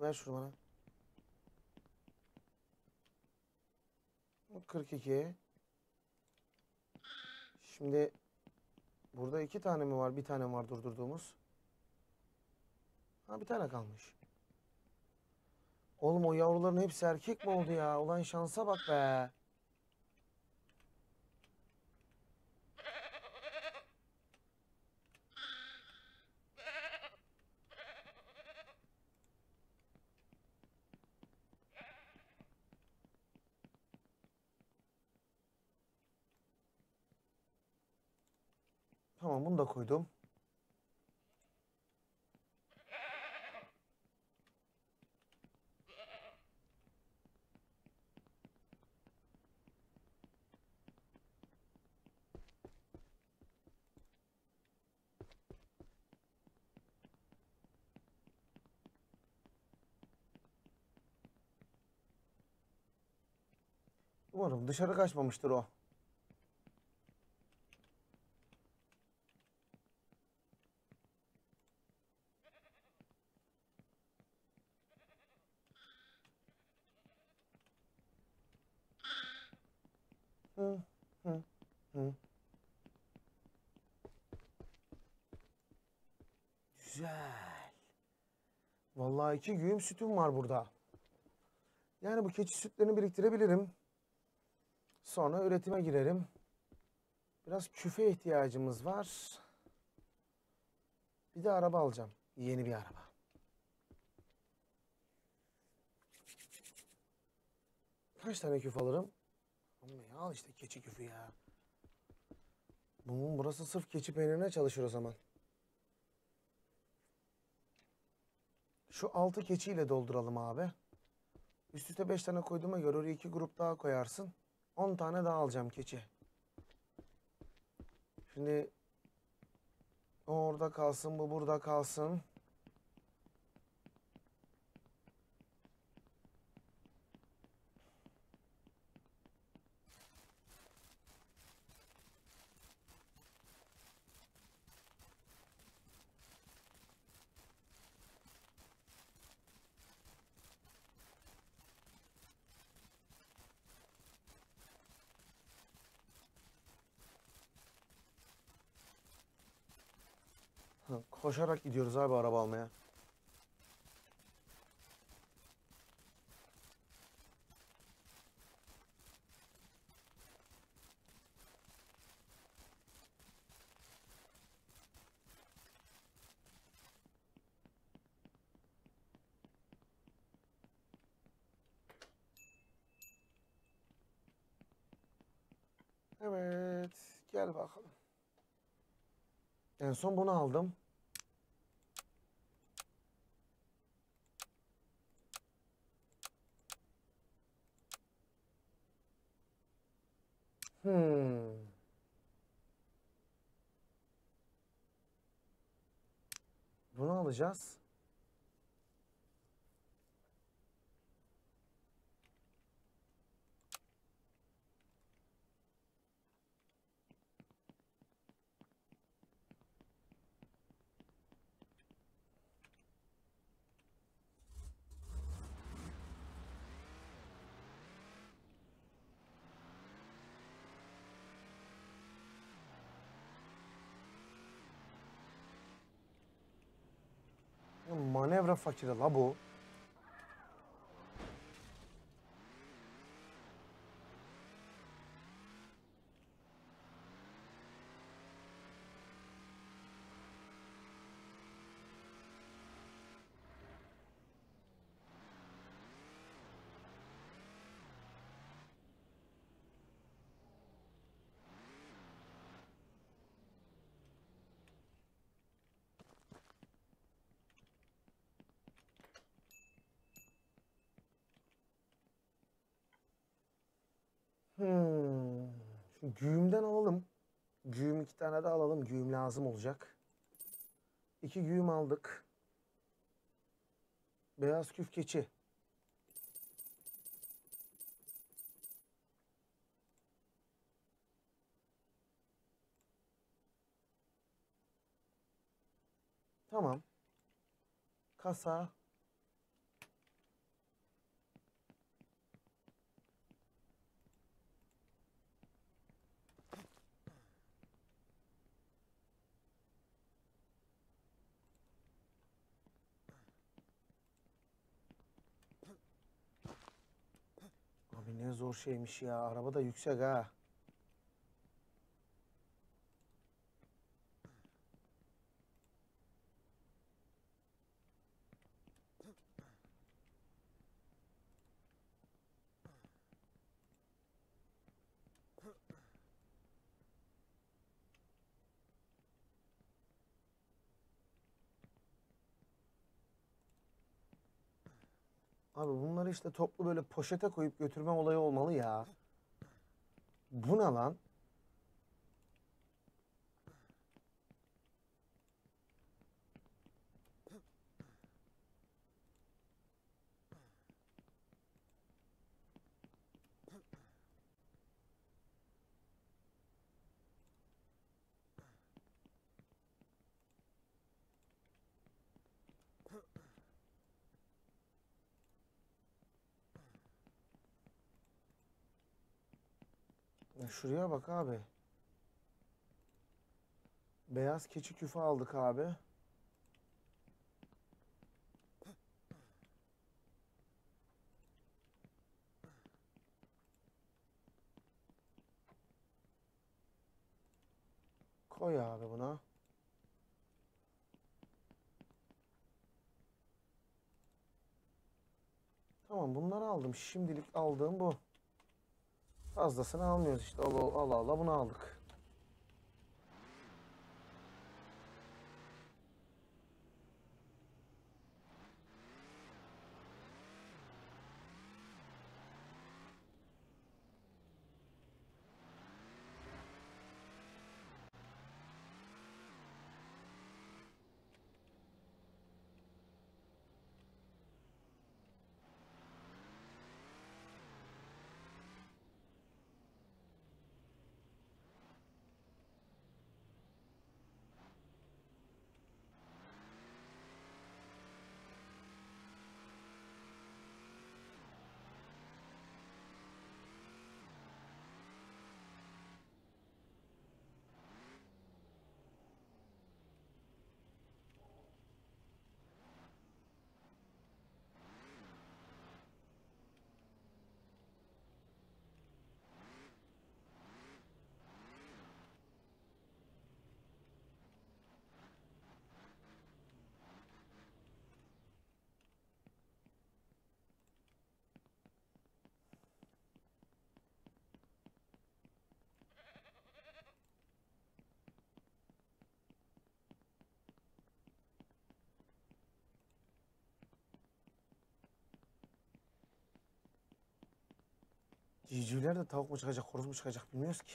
Ver şunu bana. 42. Şimdi burada iki tane mi var? Bir tane var durdurduğumuz? Ha bir tane kalmış. Oğlum o yavruların hepsi erkek mi oldu ya? Ulan şansa bak be. Tamam bunu da koydum. Umarım dışarı kaçmamıştır o. Hı, hı, hı. Güzel. Vallahi iki güğüm sütüm var burada. Yani bu keçi sütlerini biriktirebilirim. Sonra üretime girerim. Biraz küfe ihtiyacımız var. Bir de araba alacağım. Yeni bir araba. Kaç tane küf alırım? Al işte keçi küfü ya. Bunun burası sırf keçi peynirine çalışır o zaman. Şu altı keçiyle dolduralım abi. Üst üste beş tane koyduğuma göre oraya iki grup daha koyarsın. On tane daha alacağım keçi. Şimdi o orada kalsın, bu burada kalsın. Hı, Koşarak gidiyoruz abi araba almaya. Evet, gel bakalım. En son bunu aldım. Alacağız. Manevra fakiri la bu. Şu güğümden alalım. Güğüm iki tane de alalım. Güğüm lazım olacak. İki güğüm aldık. Beyaz küf keçi. Tamam. Kasa. Abi ne zor şeymiş ya. Araba da yüksek ha. Abi bunları işte toplu böyle poşete koyup götürme olayı olmalı ya. Bu ne lan? Ya şuraya bak abi. Beyaz keçi küfe aldık abi. Koy abi buna. Tamam bunları aldım. Şimdilik aldığım bu. Fazlasını almıyoruz işte. Allah Allah, Allah bunu aldık. De tavuk mu çıkacak, horoz mu çıkacak bilmiyoruz ki.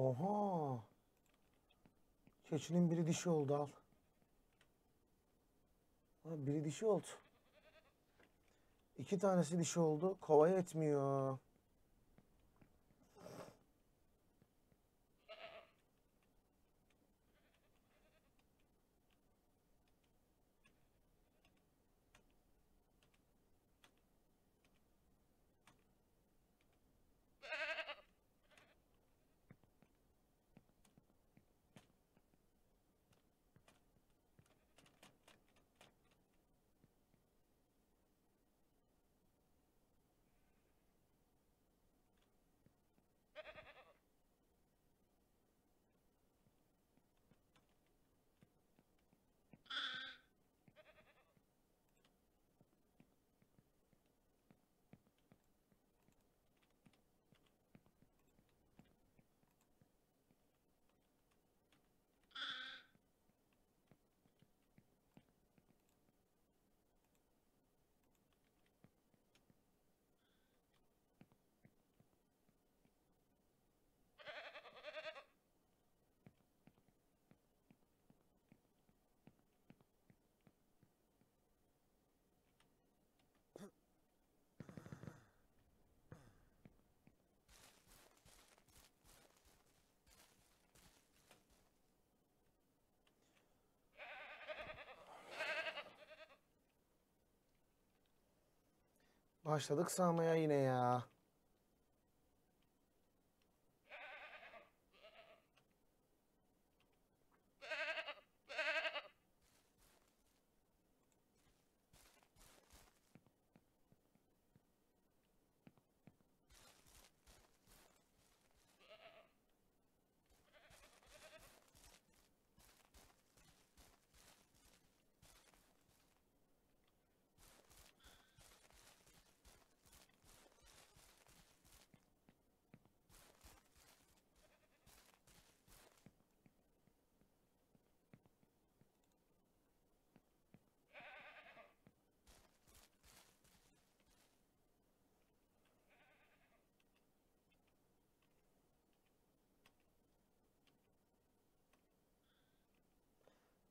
Oha. Keçinin biri dişi oldu al. Biri dişi oldu. İki tanesi dişi oldu. Kovaya etmiyor. Başladık sağmaya yine ya.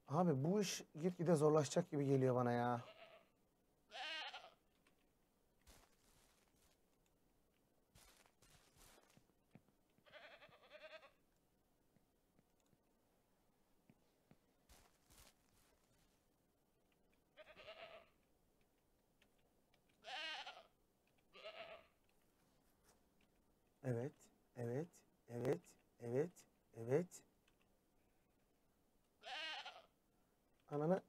Abi bu iş gitgide zorlaşacak gibi geliyor bana ya. Evet, evet, evet, evet, evet. Ananı...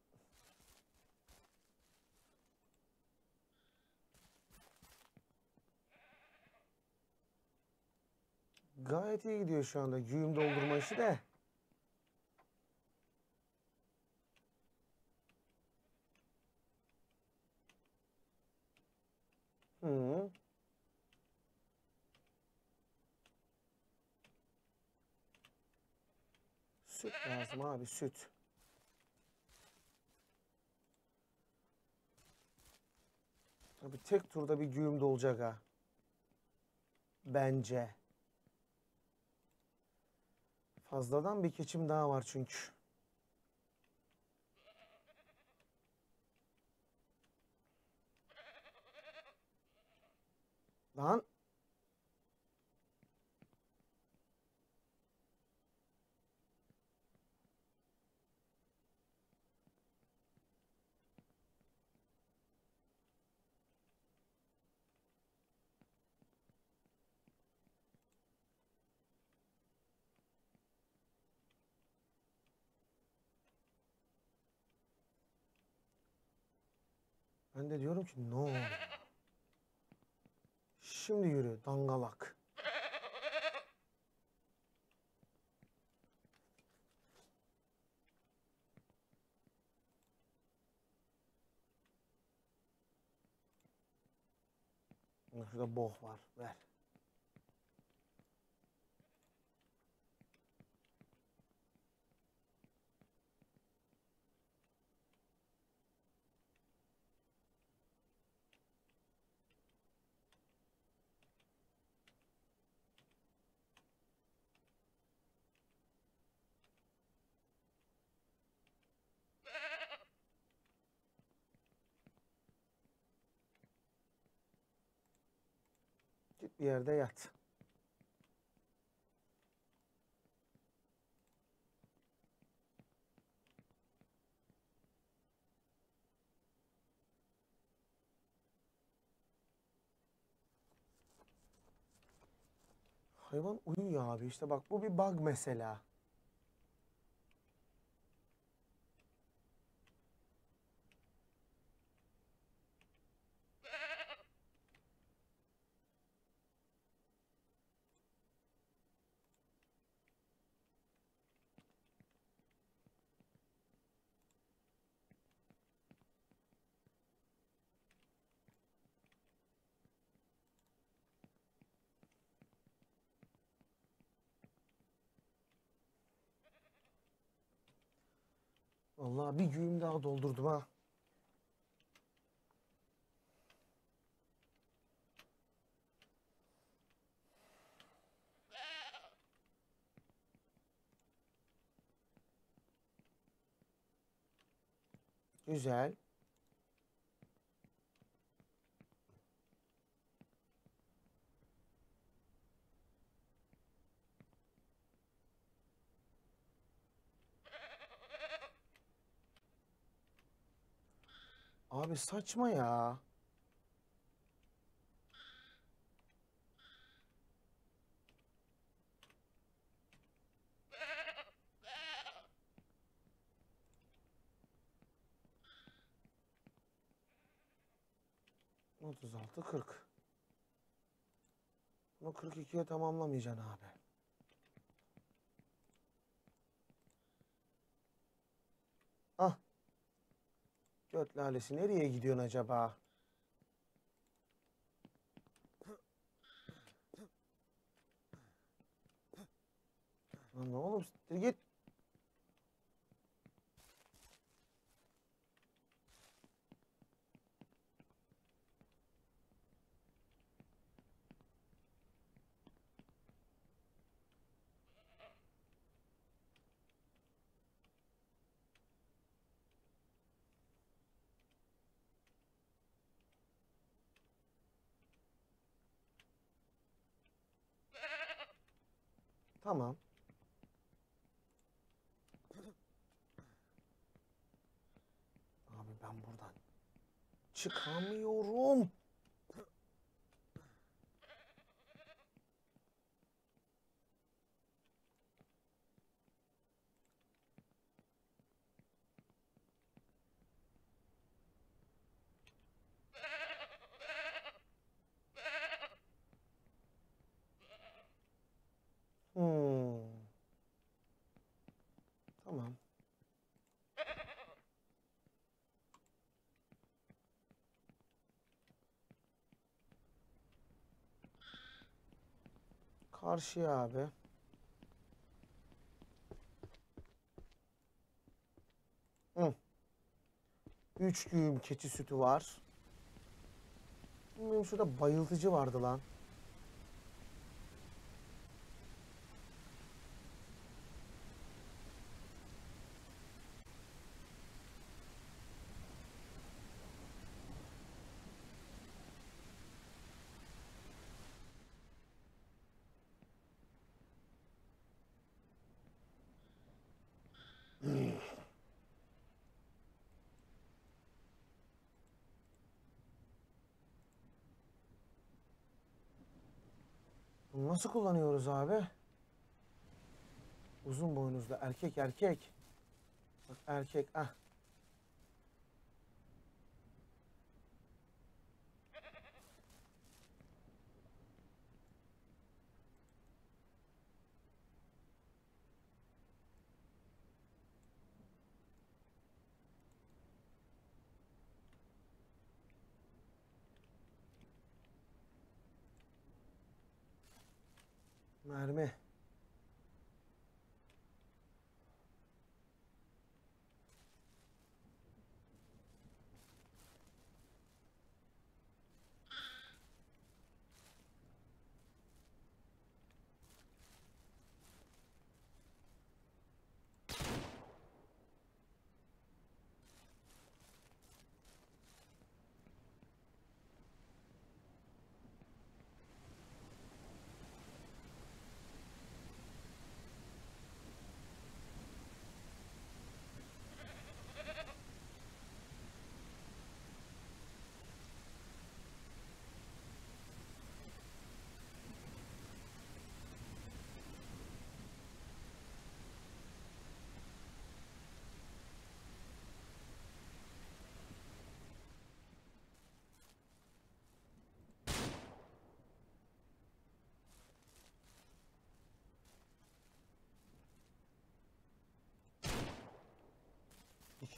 Gayet iyi gidiyor şu anda güğüm doldurma işi de. Hı. Süt lazım abi süt. Abi tek turda bir güğüm dolacak ha. Bence. Fazladan bir keçim daha var çünkü. Lan. Ben de diyorum ki no. Şimdi yürü dangalak. Şurada boh var. Ver. Git bir yerde yat. Hayvan uyuyor abi işte bak bu bir bug mesela. Vallahi bir güğüm daha doldurdum ha. Güzel. Abi saçma ya. Otuz altı kırk. Bunu 42'ye tamamlamayacaksın abi. Ah. Göt lalesi nereye gidiyorsun acaba? Lan oğlum git. Tamam. Abi ben buradan çıkamıyorum. Hmm. Tamam. Karşıya abi. Hı. Üç güğüm keçi sütü var. Benim şurada bayıltıcı vardı lan. Bunu Nasıl kullanıyoruz abi? Uzun boynuzlu erkek erkek. Bak erkek ah. Erme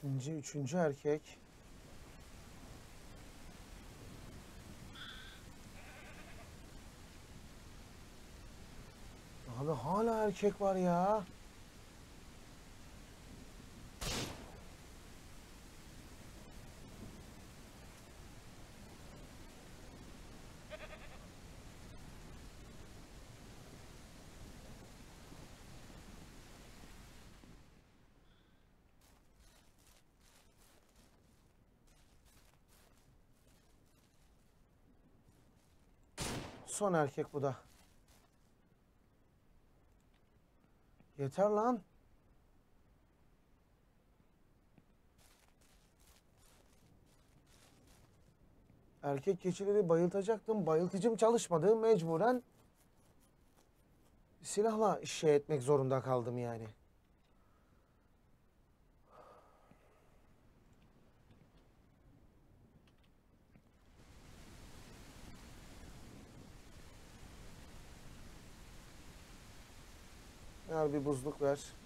İkinci, üçüncü erkek. Abi hala erkek var ya. Son erkek bu da. Yeter lan. Erkek keçileri bayıltacaktım. Bayıltıcım çalışmadı. Mecburen silahla şey etmek zorunda kaldım yani. Al bir buzluk ver.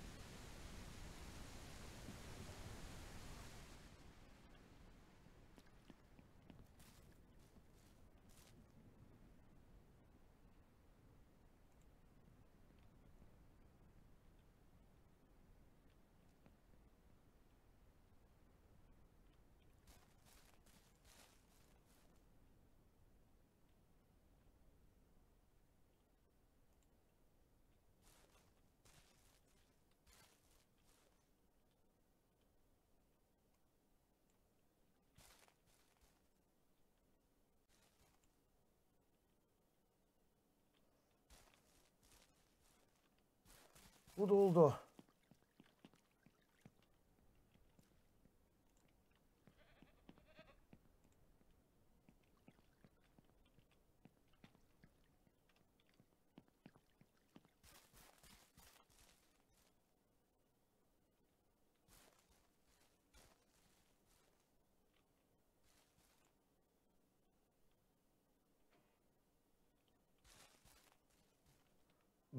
Bu doldu.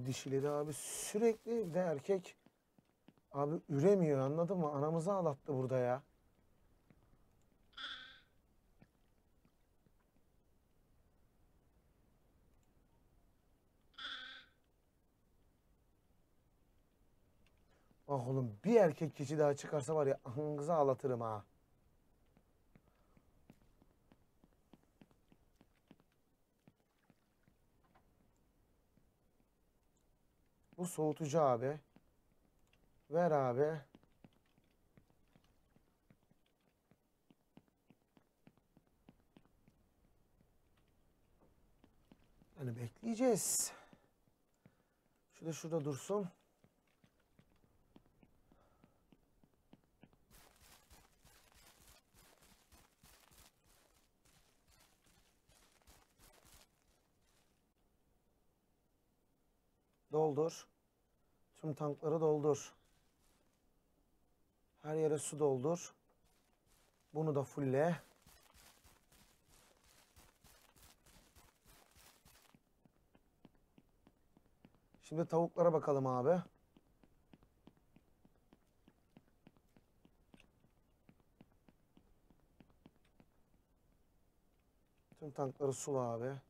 Dişileri abi sürekli de erkek abi üremiyor anladın mı? Anamızı ağlattı burada ya. Ah oğlum bir erkek keçi daha çıkarsa var ya ananızı ağlatırım ha. Bu soğutucu abi. Ver abi. Yani bekleyeceğiz. Şu da şurada dursun. Doldur. Tüm tankları doldur. Her yere su doldur. Bunu da fulle. Şimdi tavuklara bakalım abi. Tüm tankları sula abi.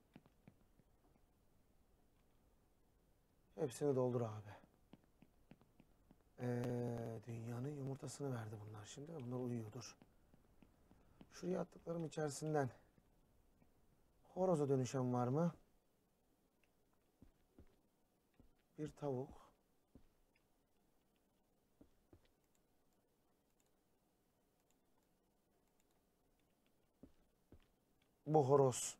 Hepsini doldur abi. Ee, dünyanın yumurtasını verdi bunlar şimdi. Bunlar uyuyordur. Şuraya attıklarım içerisinden horoza dönüşen var mı? Bir tavuk. Bu horoz.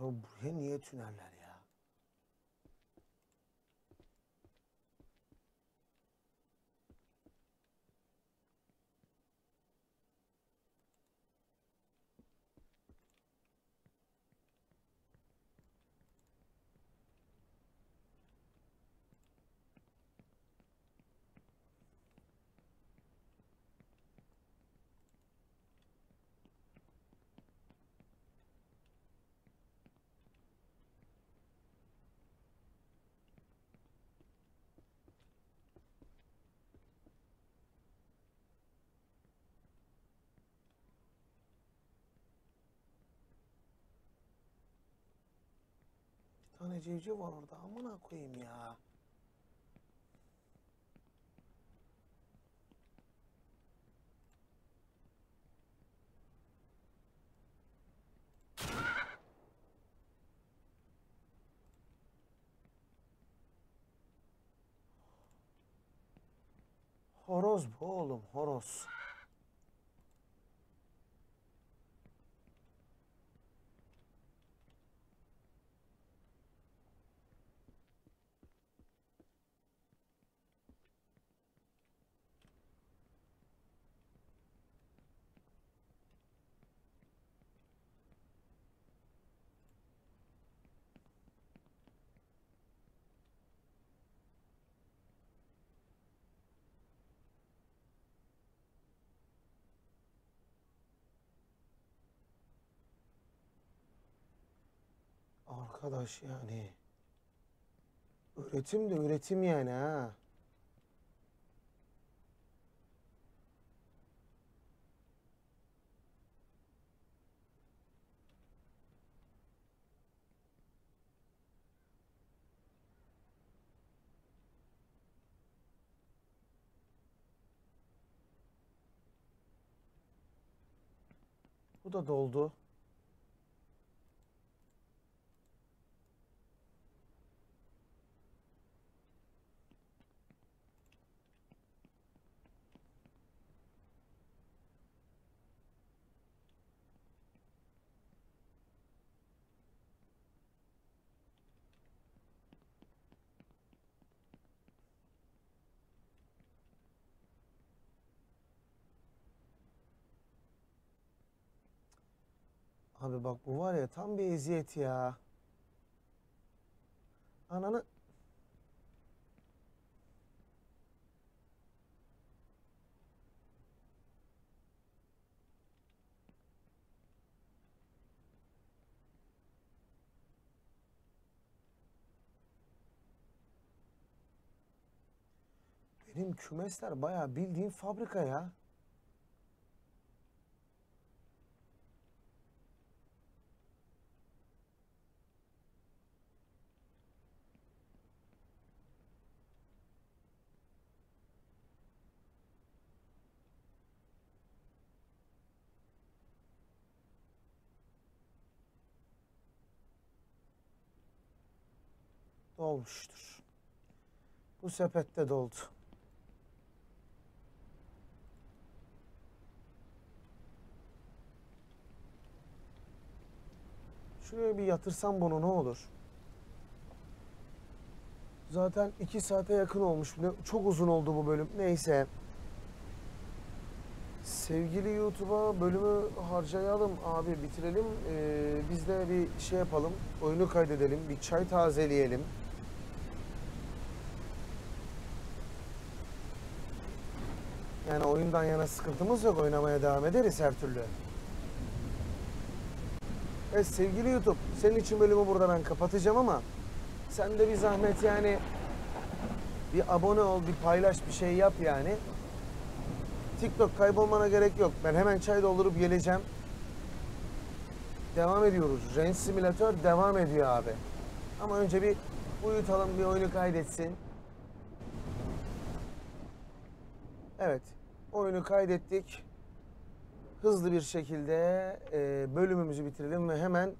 Ya buraya niye tüneller ya? Bir tane civciv var orada. Amına koyayım ya. Horoz bu oğlum, horoz. Arkadaş yani. Üretim de üretim yani ha. Bu da doldu. Abi bak bu var ya tam bir eziyet ya. Ananı... Benim kümesler bayağı bildiğin fabrika ya. Dolmuştur. Bu sepette doldu. Şuraya bir yatırsam bunu ne olur? Zaten iki saate yakın olmuş. Çok uzun oldu bu bölüm. Neyse. Sevgili YouTube'a bölümü harcayalım abi bitirelim. Ee, biz de bir şey yapalım. Oyunu kaydedelim. Bir çay tazeleyelim. Yani oyundan yana sıkıntımız yok. Oynamaya devam ederiz her türlü. Evet sevgili YouTube, senin için bölümü burada ben kapatacağım ama sen de bir zahmet yani bir abone ol, bir paylaş, bir şey yap yani. TikTok kaybolmana gerek yok. Ben hemen çay doldurup geleceğim. Devam ediyoruz. Range Simulator devam ediyor abi. Ama önce bir uyutalım, bir oyunu kaydetsin. Evet, oyunu kaydettik. Hızlı bir şekilde e, bölümümüzü bitirelim ve hemen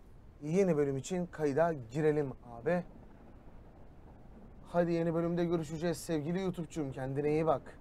yeni bölüm için kayda girelim abi. Hadi yeni bölümde görüşeceğiz sevgili YouTube'cum. Kendine iyi bak.